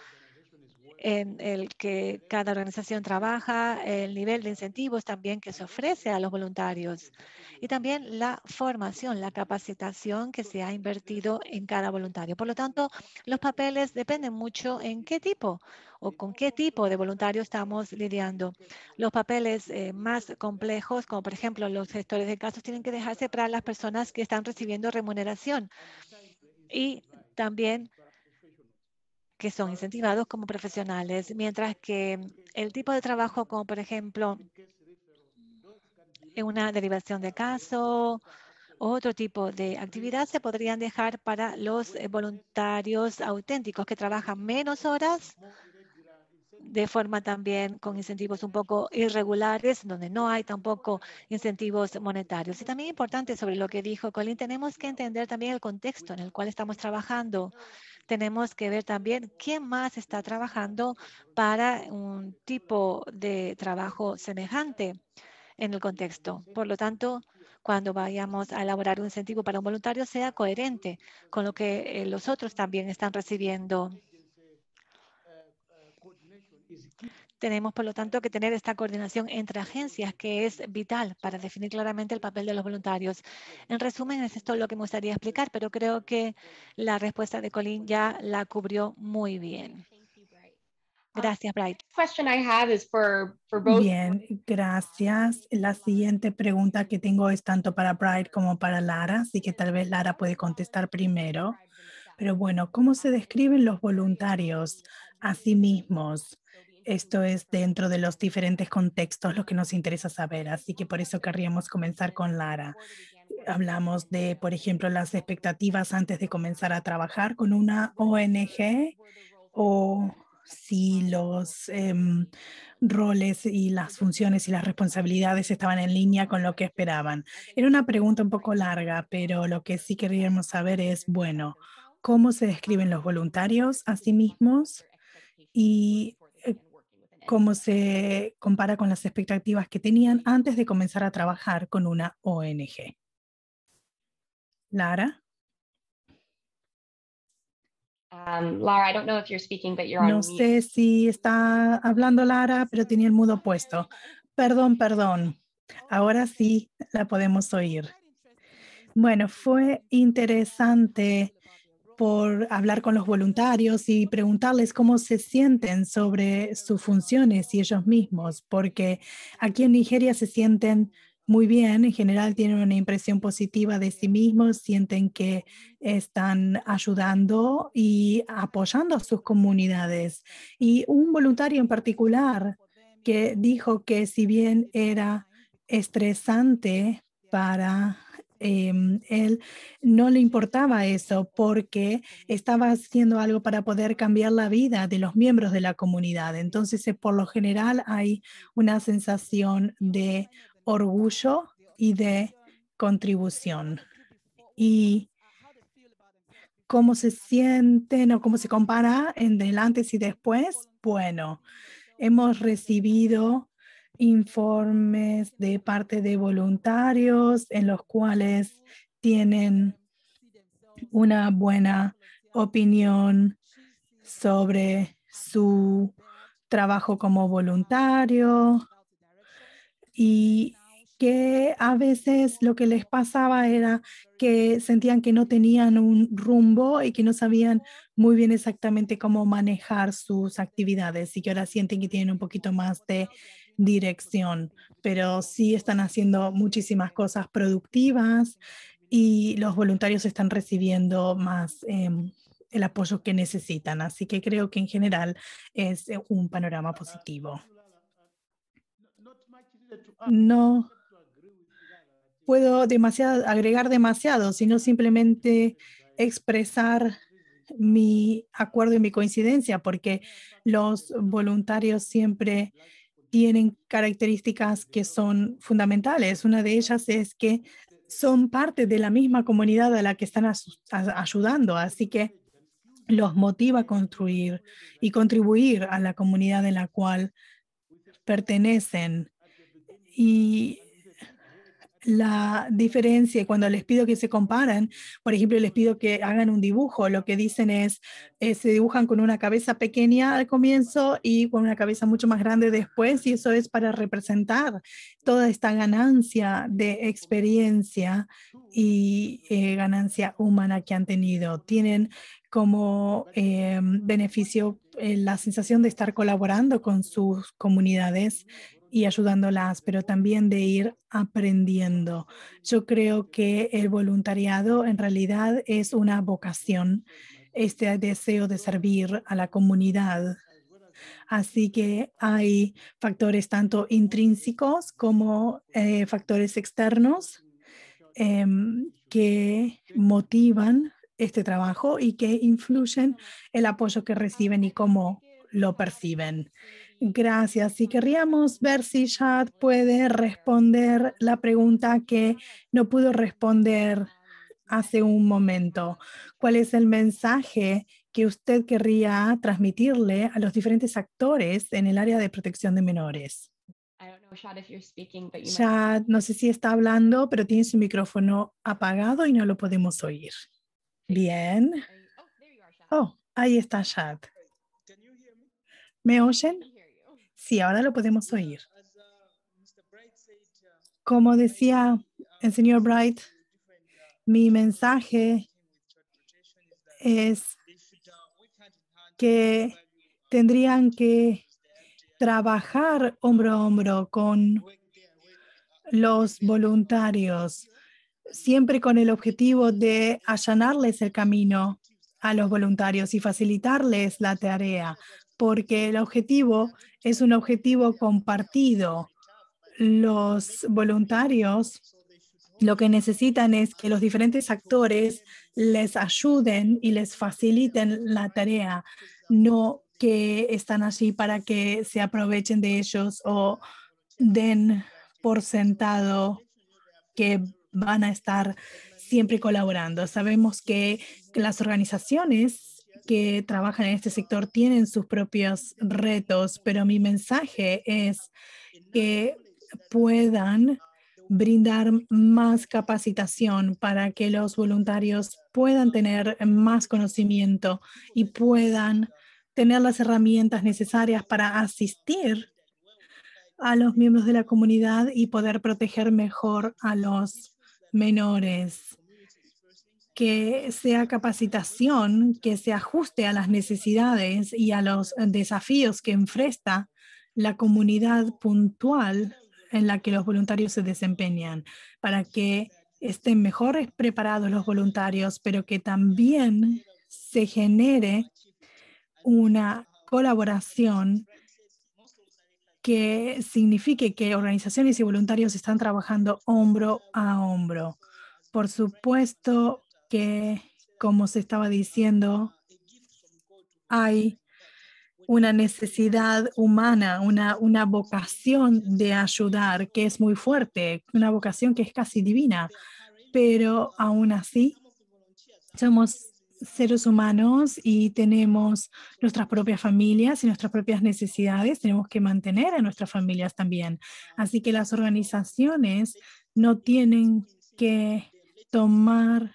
en el que cada organización trabaja, el nivel de incentivos también que se ofrece a los voluntarios y también la formación, la capacitación que se ha invertido en cada voluntario. Por lo tanto, los papeles dependen mucho en qué tipo o con qué tipo de voluntario estamos lidiando. Los papeles eh, más complejos, como por ejemplo los gestores de casos, tienen que dejarse para las personas que están recibiendo remuneración y también que son incentivados como profesionales, mientras que el tipo de trabajo como por ejemplo una derivación de caso, otro tipo de actividad se podrían dejar para los eh, voluntarios auténticos que trabajan menos horas de forma también con incentivos un poco irregulares, donde no hay tampoco incentivos monetarios. Y también importante sobre lo que dijo Colin, tenemos que entender también el contexto en el cual estamos trabajando tenemos que ver también quién más está trabajando para un tipo de trabajo semejante en el contexto. Por lo tanto, cuando vayamos a elaborar un incentivo para un voluntario, sea coherente con lo que eh, los otros también están recibiendo. Tenemos, por lo tanto, que tener esta coordinación entre agencias que es vital para definir claramente el papel de los voluntarios. En resumen, es esto lo que me gustaría explicar, pero creo que la respuesta de Colin ya la cubrió muy bien. Gracias, Bright. Bien, gracias. La siguiente pregunta que tengo es tanto para Bright como para Lara, así que tal vez Lara puede contestar primero. Pero bueno, ¿cómo se describen los voluntarios a sí mismos? Esto es dentro de los diferentes contextos lo que nos interesa saber, así que por eso querríamos comenzar con Lara. Hablamos de, por ejemplo, las expectativas antes de comenzar a trabajar con una ONG o si los em, roles y las funciones y las responsabilidades estaban en línea con lo que esperaban. Era una pregunta un poco larga, pero lo que sí queríamos saber es, bueno, ¿cómo se describen los voluntarios a sí mismos? Y cómo se compara con las expectativas que tenían antes de comenzar a trabajar con una ONG. Lara. No sé si está hablando Lara, pero tenía el mudo puesto. Perdón, perdón. Ahora sí la podemos oír. Bueno, fue interesante por hablar con los voluntarios y preguntarles cómo se sienten sobre sus funciones y ellos mismos, porque aquí en Nigeria se sienten muy bien, en general tienen una impresión positiva de sí mismos, sienten que están ayudando y apoyando a sus comunidades. Y un voluntario en particular que dijo que si bien era estresante para Em, él no le importaba eso porque estaba haciendo algo para poder cambiar la vida de los miembros de la comunidad. Entonces, eh, por lo general hay una sensación de orgullo y de contribución. Y cómo se sienten o cómo se compara en el antes y después. Bueno, hemos recibido informes de parte de voluntarios en los cuales tienen una buena opinión sobre su trabajo como voluntario y que a veces lo que les pasaba era que sentían que no tenían un rumbo y que no sabían muy bien exactamente cómo manejar sus actividades y que ahora sienten que tienen un poquito más de dirección, pero sí están haciendo muchísimas cosas productivas y los voluntarios están recibiendo más em, el apoyo que necesitan. Así que creo que en general es eh, un panorama positivo. No puedo demasiado, agregar demasiado, sino simplemente expresar mi acuerdo y mi coincidencia, porque los voluntarios siempre tienen características que son fundamentales. Una de ellas es que son parte de la misma comunidad a la que están ayudando, así que los motiva a construir y contribuir a la comunidad en la cual pertenecen. Y la diferencia cuando les pido que se comparan, por ejemplo, les pido que hagan un dibujo, lo que dicen es, eh, se dibujan con una cabeza pequeña al comienzo y con una cabeza mucho más grande después, y eso es para representar toda esta ganancia de experiencia y eh, ganancia humana que han tenido. Tienen como eh, beneficio la sensación de estar colaborando con sus comunidades y ayudándolas, pero también de ir aprendiendo. Yo creo que el voluntariado en realidad es una vocación, este deseo de servir a la comunidad. Así que hay factores tanto intrínsecos como eh, factores externos em, que motivan este trabajo y que influyen el apoyo que reciben y cómo lo perciben. Gracias. Y querríamos ver si Chad puede responder la pregunta que no pudo responder hace un momento. ¿Cuál es el mensaje que usted querría transmitirle a los diferentes actores en el área de protección de menores? Chad, no sé si está hablando, pero tiene su micrófono apagado y no lo podemos oír. Bien. Oh, ahí está Chad. ¿Me oyen? Sí, ahora lo podemos oír. Como decía el señor Bright, mi mensaje es que tendrían que trabajar hombro a hombro con los voluntarios, siempre con el objetivo de allanarles el camino a los voluntarios y facilitarles la tarea, porque el objetivo es un objetivo compartido. Los voluntarios lo que necesitan es que los diferentes actores les ayuden y les faciliten la tarea, no que están allí para que se aprovechen de ellos o den por sentado que van a estar siempre colaborando. Sabemos que las organizaciones que trabajan en este sector tienen sus propios retos, pero mi mensaje es que puedan brindar más capacitación para que los voluntarios puedan tener más conocimiento y puedan tener las herramientas necesarias para asistir a los miembros de la comunidad y poder proteger mejor a los menores que sea capacitación que se ajuste a las necesidades y a los desafíos que enfrenta la comunidad puntual en la que los voluntarios se desempeñan, para que estén mejor preparados los voluntarios, pero que también se genere una colaboración que signifique que organizaciones y voluntarios están trabajando hombro a hombro. Por supuesto, que, como se estaba diciendo, hay una necesidad humana, una, una vocación de ayudar que es muy fuerte, una vocación que es casi divina, pero aún así somos seres humanos y tenemos nuestras propias familias y nuestras propias necesidades, tenemos que mantener a nuestras familias también. Así que las organizaciones no tienen que tomar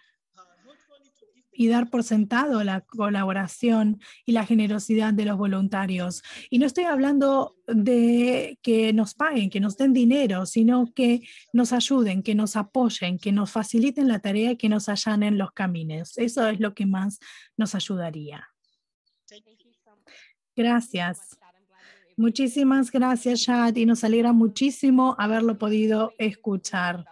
y dar por sentado la colaboración y la generosidad de los voluntarios. Y no estoy hablando de que nos paguen, que nos den dinero, sino que nos ayuden, que nos apoyen, que nos faciliten la tarea y que nos allanen los caminos. Eso es lo que más nos ayudaría. Gracias. Muchísimas gracias, Chad, y nos alegra muchísimo haberlo podido escuchar.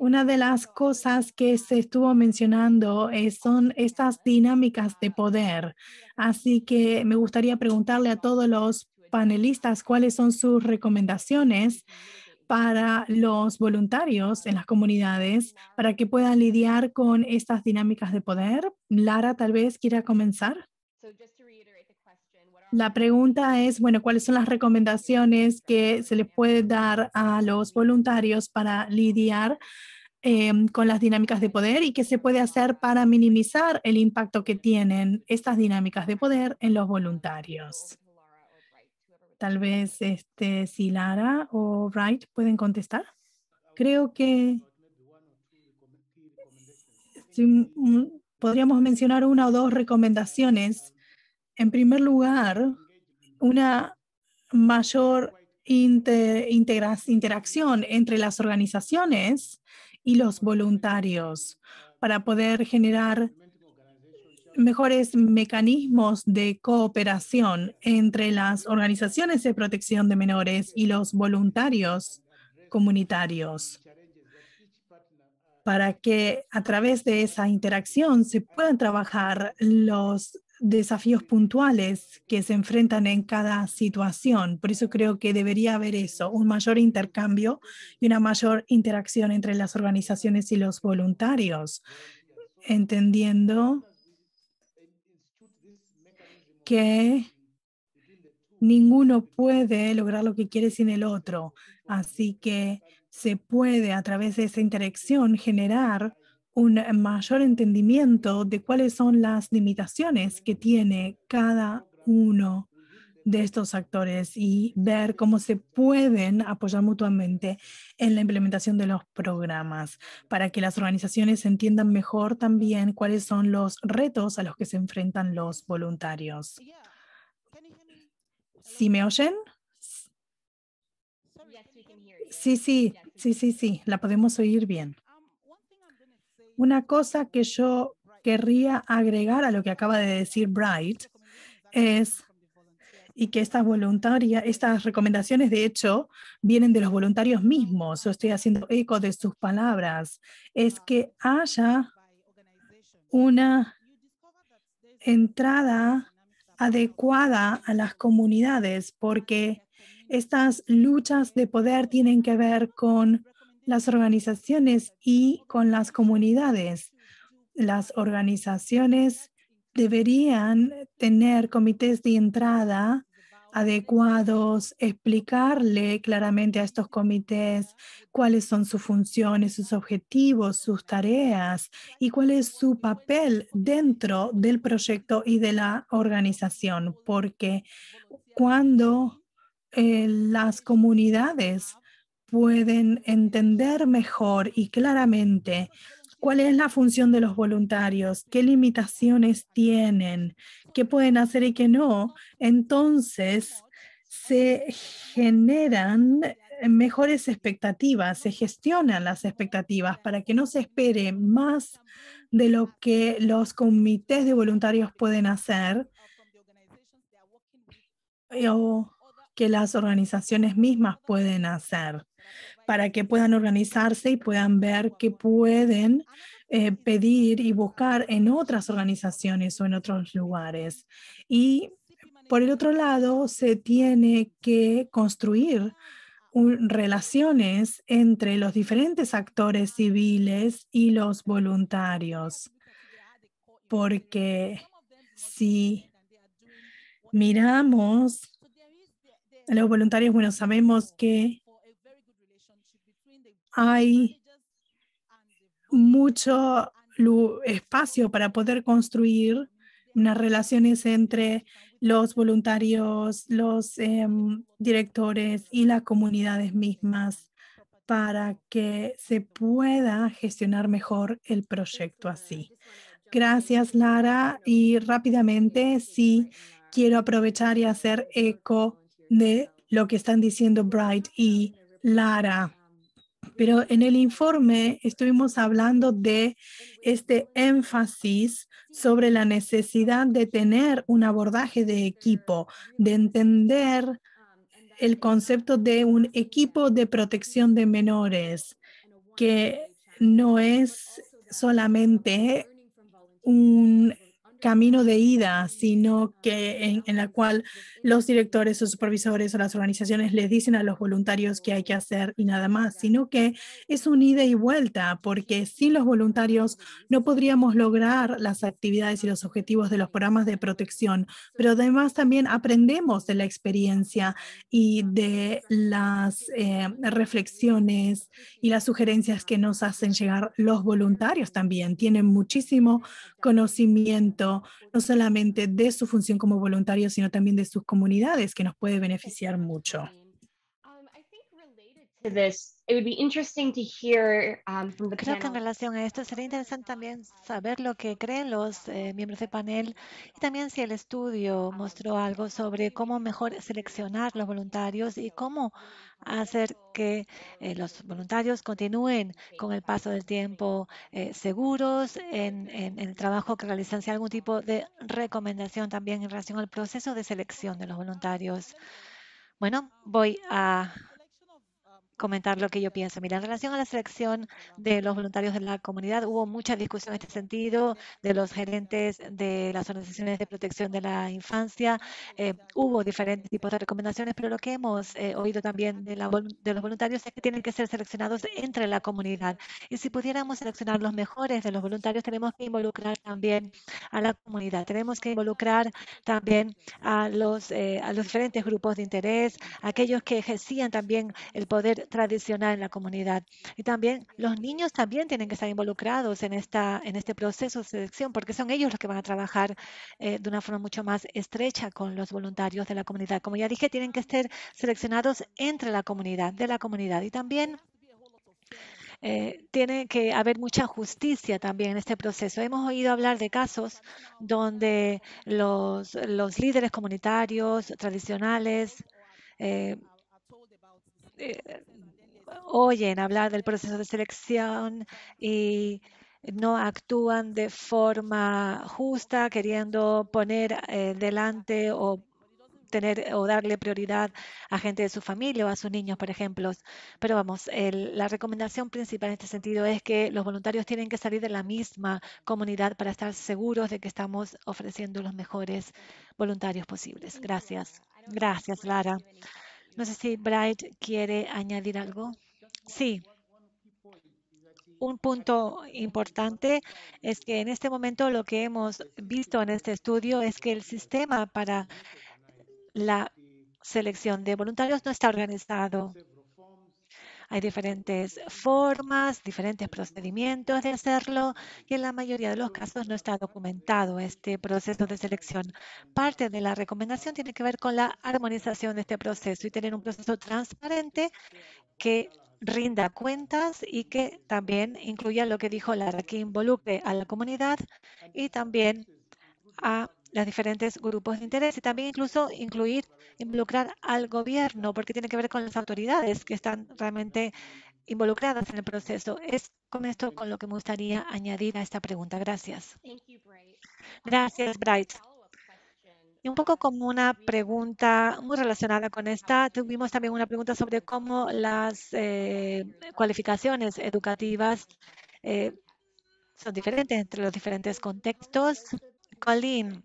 Una de las cosas que se estuvo mencionando eh, son estas dinámicas de poder. Así que me gustaría preguntarle a todos los panelistas cuáles son sus recomendaciones para los voluntarios en las comunidades para que puedan lidiar con estas dinámicas de poder. Lara, tal vez quiera comenzar. La pregunta es, bueno, ¿cuáles son las recomendaciones que se les puede dar a los voluntarios para lidiar em, con las dinámicas de poder y qué se puede hacer para minimizar el impacto que tienen estas dinámicas de poder en los voluntarios? Tal vez este, si Lara o Wright pueden contestar. Creo que mm, podríamos mencionar una o dos recomendaciones. En primer lugar, una mayor interacción entre las organizaciones y los voluntarios para poder generar mejores mecanismos de cooperación entre las organizaciones de protección de menores y los voluntarios comunitarios para que a través de esa interacción se puedan trabajar los desafíos puntuales que se enfrentan en cada situación. Por eso creo que debería haber eso, un mayor intercambio y una mayor interacción entre las organizaciones y los voluntarios, entendiendo que ninguno puede lograr lo que quiere sin el otro. Así que se puede a través de esa interacción generar un mayor entendimiento de cuáles son las limitaciones que tiene cada uno de estos actores y ver cómo se pueden apoyar mutuamente en la implementación de los programas para que las organizaciones entiendan mejor también cuáles son los retos a los que se enfrentan los voluntarios. ¿Sí me oyen? Sí, sí, sí, sí, sí, la podemos oír bien. Una cosa que yo querría agregar a lo que acaba de decir Bright es y que estas voluntarias, estas recomendaciones de hecho vienen de los voluntarios mismos. Yo estoy haciendo eco de sus palabras. Es que haya una entrada adecuada a las comunidades, porque estas luchas de poder tienen que ver con las organizaciones y con las comunidades. Las organizaciones deberían tener comités de entrada adecuados, explicarle claramente a estos comités cuáles son sus funciones, sus objetivos, sus tareas y cuál es su papel dentro del proyecto y de la organización, porque cuando eh, las comunidades pueden entender mejor y claramente cuál es la función de los voluntarios, qué limitaciones tienen, qué pueden hacer y qué no, entonces se generan mejores expectativas, se gestionan las expectativas para que no se espere más de lo que los comités de voluntarios pueden hacer o que las organizaciones mismas pueden hacer para que puedan organizarse y puedan ver qué pueden eh, pedir y buscar en otras organizaciones o en otros lugares. Y por el otro lado, se tiene que construir relaciones entre los diferentes actores civiles y los voluntarios, porque si miramos a los voluntarios, bueno, sabemos que hay mucho espacio para poder construir unas relaciones entre los voluntarios, los em, directores y las comunidades mismas para que se pueda gestionar mejor el proyecto así. Gracias, Lara. Y rápidamente, sí, quiero aprovechar y hacer eco de lo que están diciendo Bright y Lara. Pero en el informe estuvimos hablando de este énfasis sobre la necesidad de tener un abordaje de equipo, de entender el concepto de un equipo de protección de menores, que no es solamente un camino de ida, sino que en, la cual los directores o supervisores o las organizaciones les dicen a los voluntarios qué hay que hacer y nada más, sino que es un ida y vuelta, porque sin los voluntarios no podríamos lograr las actividades y los objetivos de los programas de protección, pero además también aprendemos de la experiencia y de las eh, reflexiones y las sugerencias que nos hacen llegar los voluntarios también. Tienen muchísimo conocimiento, no solamente de su función como voluntarios, sino también de sus comunidades, que nos puede beneficiar mucho. To this, it would be interesting to hear um, from the Creo que en relación a esto sería interesante también saber lo que creen los eh, miembros del panel y también si el estudio mostró algo sobre cómo mejor seleccionar los voluntarios y cómo hacer que eh, los voluntarios continúen con el paso del tiempo eh, seguros en, en- en el trabajo que realizan, si hay algún tipo de recomendación también en relación al proceso de selección de los voluntarios. Bueno, voy a comentar lo que yo pienso. Mira, en relación a la selección de los voluntarios de la comunidad, hubo mucha discusión en este sentido de los gerentes de las organizaciones de protección de la infancia. Eh, hubo diferentes tipos de recomendaciones, pero lo que hemos eh, oído también de, la de los voluntarios es que tienen que ser seleccionados entre la comunidad. Y si pudiéramos seleccionar los mejores de los voluntarios, tenemos que involucrar también a la comunidad. Tenemos que involucrar también a los, eh, a los diferentes grupos de interés, aquellos que ejercían también el poder tradicional en la comunidad. Y también los niños también tienen que estar involucrados en, esta, en este proceso de selección, porque son ellos los que van a trabajar eh, de una forma mucho más estrecha con los voluntarios de la comunidad. Como ya dije, tienen que ser seleccionados entre la comunidad, de la comunidad. Y también eh, tiene que haber mucha justicia también en este proceso. Hemos oído hablar de casos donde los, los líderes comunitarios tradicionales eh, oyen hablar del proceso de selección y no actúan de forma justa, queriendo poner eh, delante o tener o darle prioridad a gente de su familia o a sus niños, por ejemplo. Pero vamos, el- la recomendación principal en este sentido es que los voluntarios tienen que salir de la misma comunidad para estar seguros de que estamos ofreciendo los mejores voluntarios posibles. Gracias. Gracias, Lara. No sé si Bright quiere añadir algo. Sí. Un punto importante es que en este momento lo que hemos visto en este estudio es que el sistema para la selección de voluntarios no está organizado. Hay diferentes formas, diferentes procedimientos de hacerlo y en la mayoría de los casos no está documentado este proceso de selección. Parte de la recomendación tiene que ver con la armonización de este proceso y tener un proceso transparente que rinda cuentas y que también incluya lo que dijo Lara, que involucre a la comunidad y también a los diferentes grupos de interés y también incluso incluir, involucrar al gobierno, porque tiene que ver con las autoridades que están realmente involucradas en el proceso. Es con esto con lo que me gustaría añadir a esta pregunta. Gracias. Gracias, Bright. Y un poco como una pregunta muy relacionada con esta, tuvimos también una pregunta sobre cómo las eh, cualificaciones educativas eh, son diferentes entre los diferentes contextos. Colleen,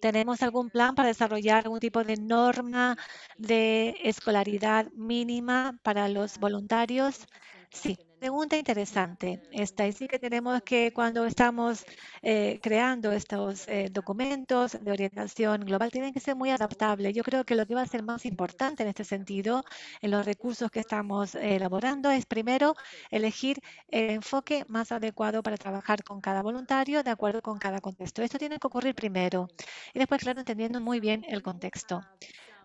¿tenemos algún plan para desarrollar algún tipo de norma de escolaridad mínima para los voluntarios? Sí, pregunta interesante esta. Y sí que tenemos que cuando estamos eh, creando estos eh, documentos de orientación global, tienen que ser muy adaptables. Yo creo que lo que va a ser más importante en este sentido, en los recursos que estamos eh, elaborando, es primero elegir el enfoque más adecuado para trabajar con cada voluntario de acuerdo con cada contexto. Esto tiene que ocurrir primero y después, claro, entendiendo muy bien el contexto.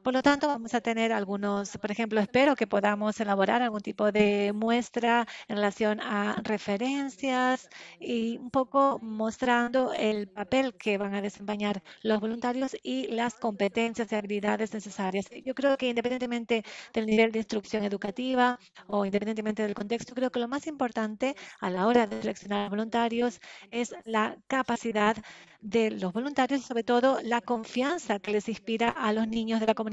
Por lo tanto, vamos a tener algunos, por ejemplo, espero que podamos elaborar algún tipo de muestra en relación a referencias y un poco mostrando el papel que van a desempeñar los voluntarios y las competencias y habilidades necesarias. Yo creo que independientemente del nivel de instrucción educativa o independientemente del contexto, creo que lo más importante a la hora de seleccionar voluntarios es la capacidad de los voluntarios y sobre todo la confianza que les inspira a los niños de la comunidad.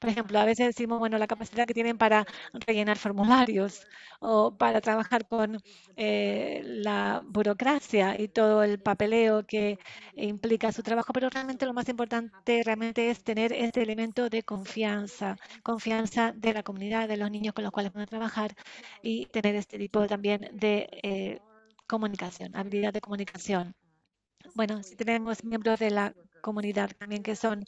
Por ejemplo, a veces decimos, bueno, la capacidad que tienen para rellenar formularios o para trabajar con eh, la burocracia y todo el papeleo que implica su trabajo, pero realmente lo más importante realmente es tener este elemento de confianza, confianza de la comunidad, de los niños con los cuales van a trabajar y tener este tipo también de eh, comunicación, habilidad de comunicación. Bueno, si tenemos miembros de la comunidad también que son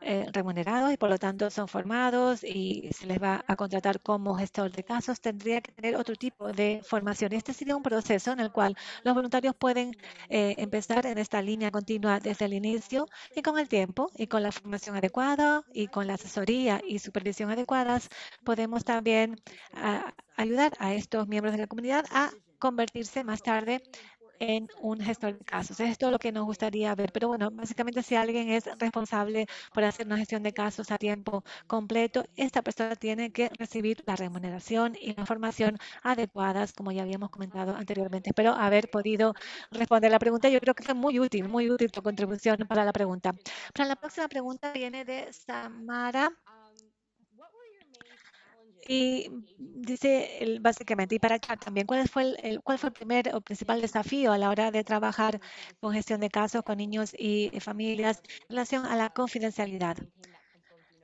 eh, remunerados y por lo tanto son formados y se les va a contratar como gestor de casos, tendría que tener otro tipo de formación. Este sería un proceso en el cual los voluntarios pueden eh, empezar en esta línea continua desde el inicio y con el tiempo y con la formación adecuada y con la asesoría y supervisión adecuadas, podemos también ah, ayudar a estos miembros de la comunidad a convertirse más tarde en un gestor de casos. Esto es lo que nos gustaría ver. Pero bueno, básicamente si alguien es responsable por hacer una gestión de casos a tiempo completo, esta persona tiene que recibir la remuneración y la información adecuadas, como ya habíamos comentado anteriormente. Espero haber podido responder la pregunta. Yo creo que fue muy útil, muy útil tu contribución para la pregunta. Para la próxima pregunta viene de Samara. Y dice el, básicamente, y para Chad también, ¿cuál fue el, cuál fue el primer o principal desafío a la hora de trabajar con gestión de casos con niños y familias en relación a la confidencialidad?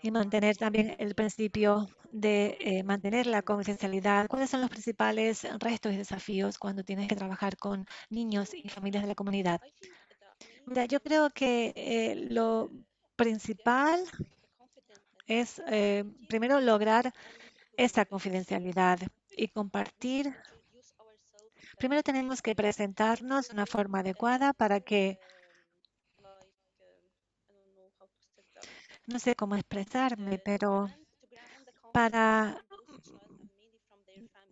Y mantener también el principio de eh, mantener la confidencialidad. ¿Cuáles son los principales retos y desafíos cuando tienes que trabajar con niños y familias de la comunidad? Yo creo que eh, lo principal es eh, primero lograr esta confidencialidad y compartir. Primero tenemos que presentarnos de una forma adecuada para que no sé cómo expresarme, pero para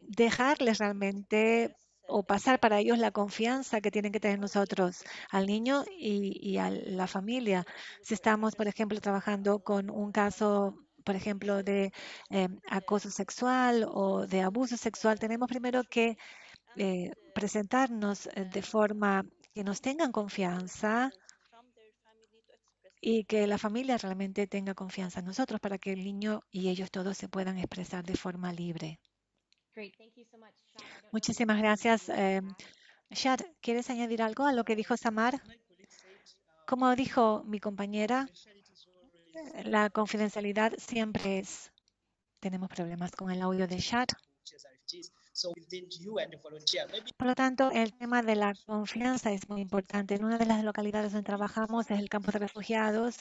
dejarles realmente o pasar para ellos la confianza que tienen que tener nosotros al niño y, y, a la familia. Si estamos, por ejemplo, trabajando con un caso por ejemplo, de eh, acoso sexual o de abuso sexual, tenemos primero que eh, presentarnos eh, de forma que nos tengan confianza y que la familia realmente tenga confianza en nosotros para que el niño y ellos todos se puedan expresar de forma libre. Muchísimas gracias. Eh, Shad, ¿quieres añadir algo a lo que dijo Samar? Como dijo mi compañera, la confidencialidad siempre es. Tenemos problemas con el audio de chat. Por lo tanto, el tema de la confianza es muy importante. En una de las localidades donde trabajamos es el campo de refugiados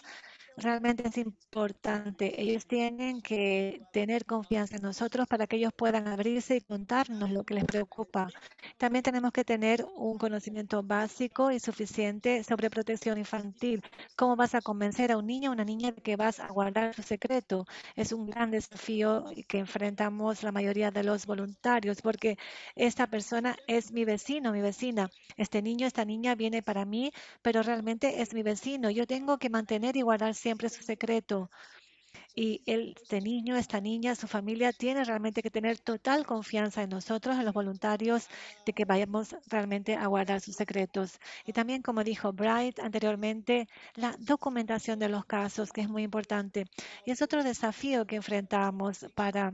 realmente es importante. Ellos tienen que tener confianza en nosotros para que ellos puedan abrirse y contarnos lo que les preocupa. También tenemos que tener un conocimiento básico y suficiente sobre protección infantil. ¿Cómo vas a convencer a un niño o una niña de que vas a guardar su secreto? Es un gran desafío que enfrentamos la mayoría de los voluntarios porque esta persona es mi vecino, mi vecina. Este niño, esta niña viene para mí, pero realmente es mi vecino. Yo tengo que mantener y guardar siempre su secreto. Y este niño, esta niña, su familia tiene realmente que tener total confianza en nosotros, en los voluntarios, de que vayamos realmente a guardar sus secretos. Y también, como dijo Bright anteriormente, la documentación de los casos, que es muy importante. Y es otro desafío que enfrentamos para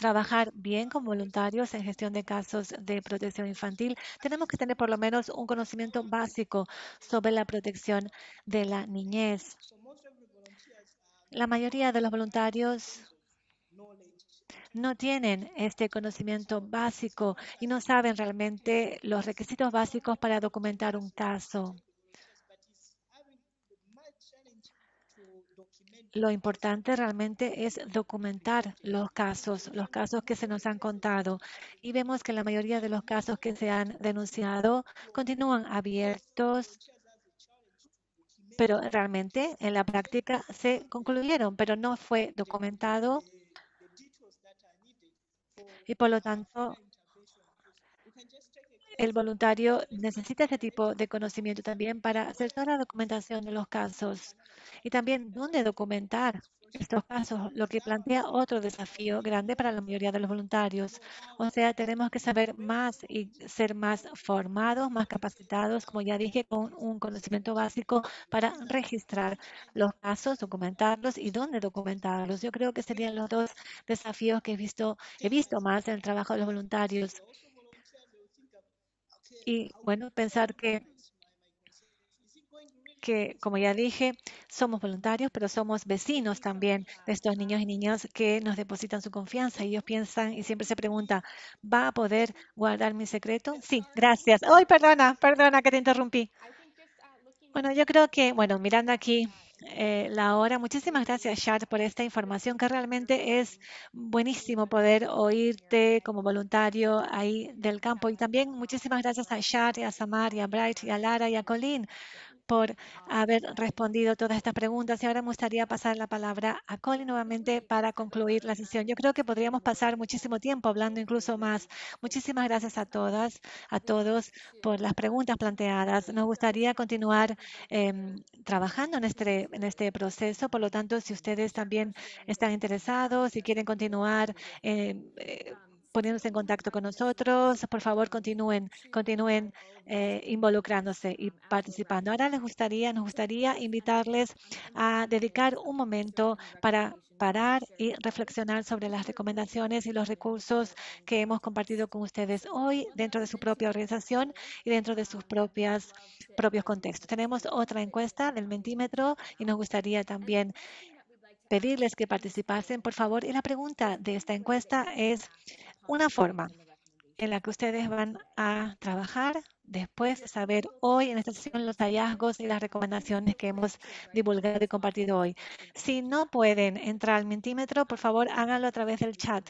trabajar bien con voluntarios en gestión de casos de protección infantil, tenemos que tener por lo menos un conocimiento básico sobre la protección de la niñez. La mayoría de los voluntarios no tienen este conocimiento básico y no saben realmente los requisitos básicos para documentar un caso. Lo importante realmente es documentar los casos, los casos que se nos han contado. Y vemos que la mayoría de los casos que se han denunciado continúan abiertos pero realmente en la práctica se concluyeron, pero no fue documentado. Y por lo tanto el voluntario necesita ese tipo de conocimiento también para hacer toda la documentación de los casos y también dónde documentar estos casos, lo que plantea otro desafío grande para la mayoría de los voluntarios. O sea, tenemos que saber más y ser más formados, más capacitados, como ya dije, con un conocimiento básico para registrar los casos, documentarlos y dónde documentarlos. Yo creo que serían los dos desafíos que he visto, he visto más en el trabajo de los voluntarios. Y bueno, pensar que que, como ya dije, somos voluntarios, pero somos vecinos también de estos niños y niñas que nos depositan su confianza. Y ellos piensan y siempre se preguntan, ¿va a poder guardar mi secreto? Sí, gracias. Ay, perdona, perdona que te interrumpí. Bueno, yo creo que, bueno, mirando aquí eh, la hora. Muchísimas gracias, Shar, por esta información que realmente es buenísimo poder oírte como voluntario ahí del campo. Y también muchísimas gracias a Shar, y a Samar, y a Bright, y a Lara, y a Colleen por haber respondido todas estas preguntas. Y ahora me gustaría pasar la palabra a Colin nuevamente para concluir la sesión. Yo creo que podríamos pasar muchísimo tiempo hablando incluso más. Muchísimas gracias a todas, a todos por las preguntas planteadas. Nos gustaría continuar em, trabajando en este, en este proceso. Por lo tanto, si ustedes también están interesados y quieren continuar em, eh, poniéndose en contacto con nosotros. Por favor, continúen, continúen eh, involucrándose y participando. Ahora les gustaría, nos gustaría invitarles a dedicar un momento para parar y reflexionar sobre las recomendaciones y los recursos que hemos compartido con ustedes hoy dentro de su propia organización y dentro de sus propias, propios contextos. Tenemos otra encuesta del mentímetro y nos gustaría también pedirles que participasen, por favor. Y la pregunta de esta encuesta es una forma en la que ustedes van a trabajar después de saber hoy en esta sesión los hallazgos y las recomendaciones que hemos divulgado y compartido hoy. Si no pueden entrar al mentímetro, por favor háganlo a través del chat.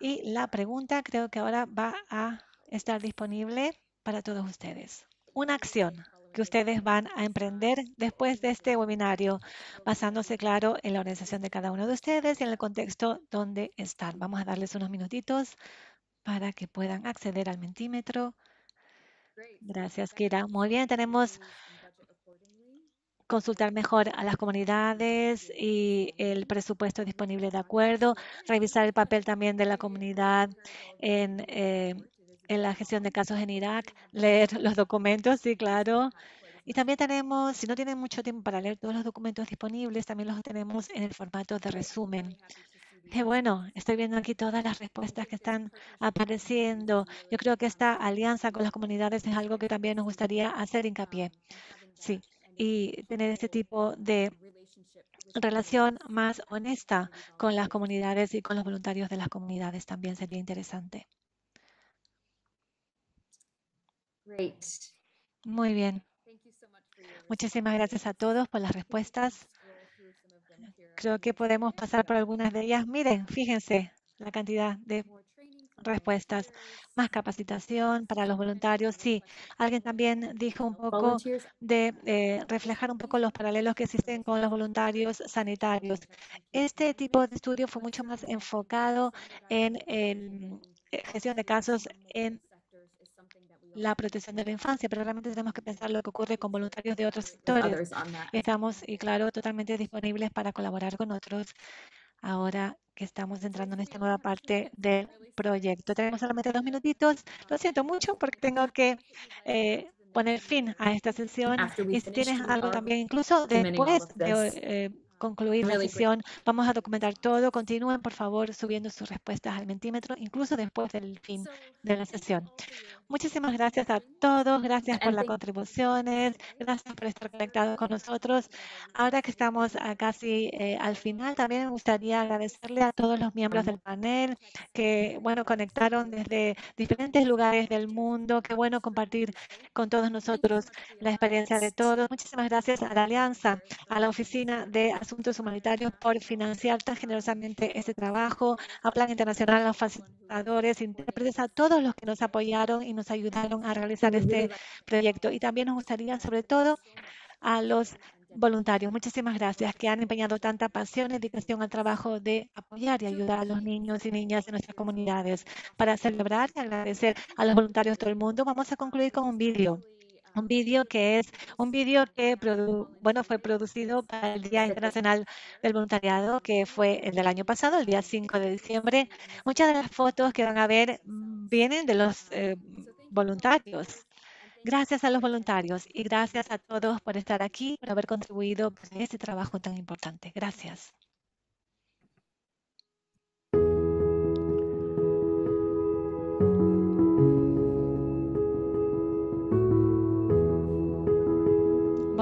Y la pregunta creo que ahora va a estar disponible para todos ustedes. Una acción que ustedes van a emprender después de este webinario, basándose, claro, en la organización de cada uno de ustedes y en el contexto donde están. Vamos a darles unos minutitos para que puedan acceder al mentímetro. Gracias, Kira. Muy bien, tenemos consultar mejor a las comunidades y el presupuesto disponible de acuerdo, revisar el papel también de la comunidad en eh, en la gestión de casos en Irak, leer los documentos, sí, claro. Y también tenemos, si no tienen mucho tiempo para leer todos los documentos disponibles, también los tenemos en el formato de resumen. Qué bueno, estoy viendo aquí todas las respuestas que están apareciendo. Yo creo que esta alianza con las comunidades es algo que también nos gustaría hacer hincapié. Sí, y tener este tipo de relación más honesta con las comunidades y con los voluntarios de las comunidades también sería interesante. Muy bien. Muchísimas gracias a todos por las respuestas. Creo que podemos pasar por algunas de ellas. Miren, fíjense la cantidad de respuestas. Más capacitación para los voluntarios. Sí, alguien también dijo un poco de eh, reflejar un poco los paralelos que existen con los voluntarios sanitarios. Este tipo de estudio fue mucho más enfocado en, en eh, gestión de casos en la protección de la infancia, pero realmente tenemos que pensar lo que ocurre con voluntarios de otros sectores. Estamos, y claro, totalmente disponibles para colaborar con otros ahora que estamos entrando en esta nueva parte del proyecto. Tenemos solamente dos minutitos. Lo siento mucho porque tengo que eh, poner fin a esta sesión. Y si tienes algo también, incluso después de concluir la sesión. Vamos a documentar todo. Continúen, por favor, subiendo sus respuestas al mentímetro, incluso después del fin de la sesión. Muchísimas gracias a todos. Gracias por las contribuciones. Gracias por estar conectados con nosotros. Ahora que estamos casi eh, al final, también me gustaría agradecerle a todos los miembros del panel que, bueno, conectaron desde diferentes lugares del mundo. Qué bueno compartir con todos nosotros la experiencia de todos. Muchísimas gracias a la Alianza, a la Oficina de Asuntos Humanitarios por financiar tan generosamente este trabajo, a Plan Internacional, a los facilitadores, intérpretes, a todos los que nos apoyaron y nos ayudaron a realizar este proyecto. Y también nos gustaría, sobre todo, a los voluntarios. Muchísimas gracias que han empeñado tanta pasión y dedicación al trabajo de apoyar y ayudar a los niños y niñas de nuestras comunidades. Para celebrar y agradecer a los voluntarios de todo el mundo, vamos a concluir con un vídeo un vídeo que es un vídeo que bueno, fue producido para el Día Internacional del Voluntariado, que fue el del año pasado, el día 5 de diciembre. Muchas de las fotos que van a ver mm, vienen de los eh, voluntarios. Gracias a los voluntarios y gracias a todos por estar aquí, por haber contribuido a este trabajo tan importante. Gracias.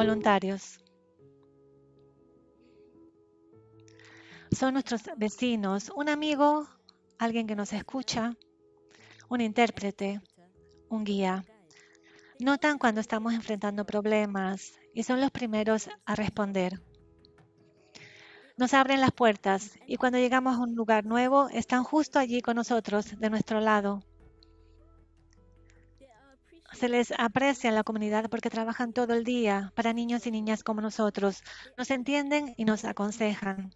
Voluntarios. Son nuestros vecinos, un amigo, alguien que nos escucha, un intérprete, un guía. Notan cuando estamos enfrentando problemas y son los primeros a responder. nos abren las puertas y cuando llegamos a un lugar nuevo, están justo allí con nosotros, de nuestro lado. Se les aprecia en la comunidad porque trabajan todo el día para niños y niñas como nosotros. Nos entienden y nos aconsejan.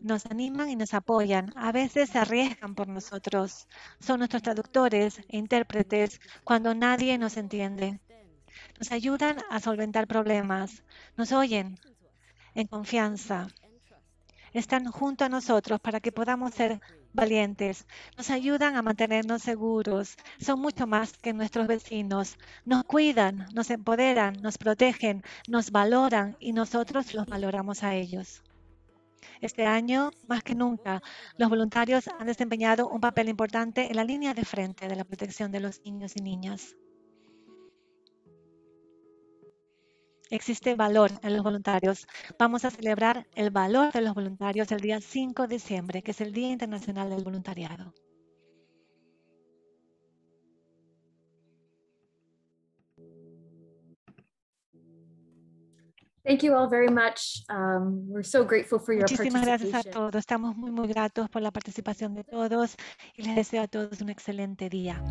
Nos animan y nos apoyan. A veces se arriesgan por nosotros. Son nuestros traductores e intérpretes cuando nadie nos entiende. Nos ayudan a solventar problemas. Nos oyen en confianza. Están junto a nosotros para que podamos ser valientes. Nos ayudan a mantenernos seguros. Son mucho más que nuestros vecinos. Nos cuidan, nos empoderan, nos protegen, nos valoran y nosotros los valoramos a ellos. Este año, más que nunca, los voluntarios han desempeñado un papel importante en la línea de frente de la protección de los niños y niñas. Existe valor en los voluntarios. Vamos a celebrar el valor de los voluntarios el día 5 de diciembre, que es el Día Internacional del Voluntariado. Thank you all very much. Um, we're so grateful for your Muchísimas gracias a todos. Estamos muy, muy gratos por la participación de todos y les deseo a todos un excelente día.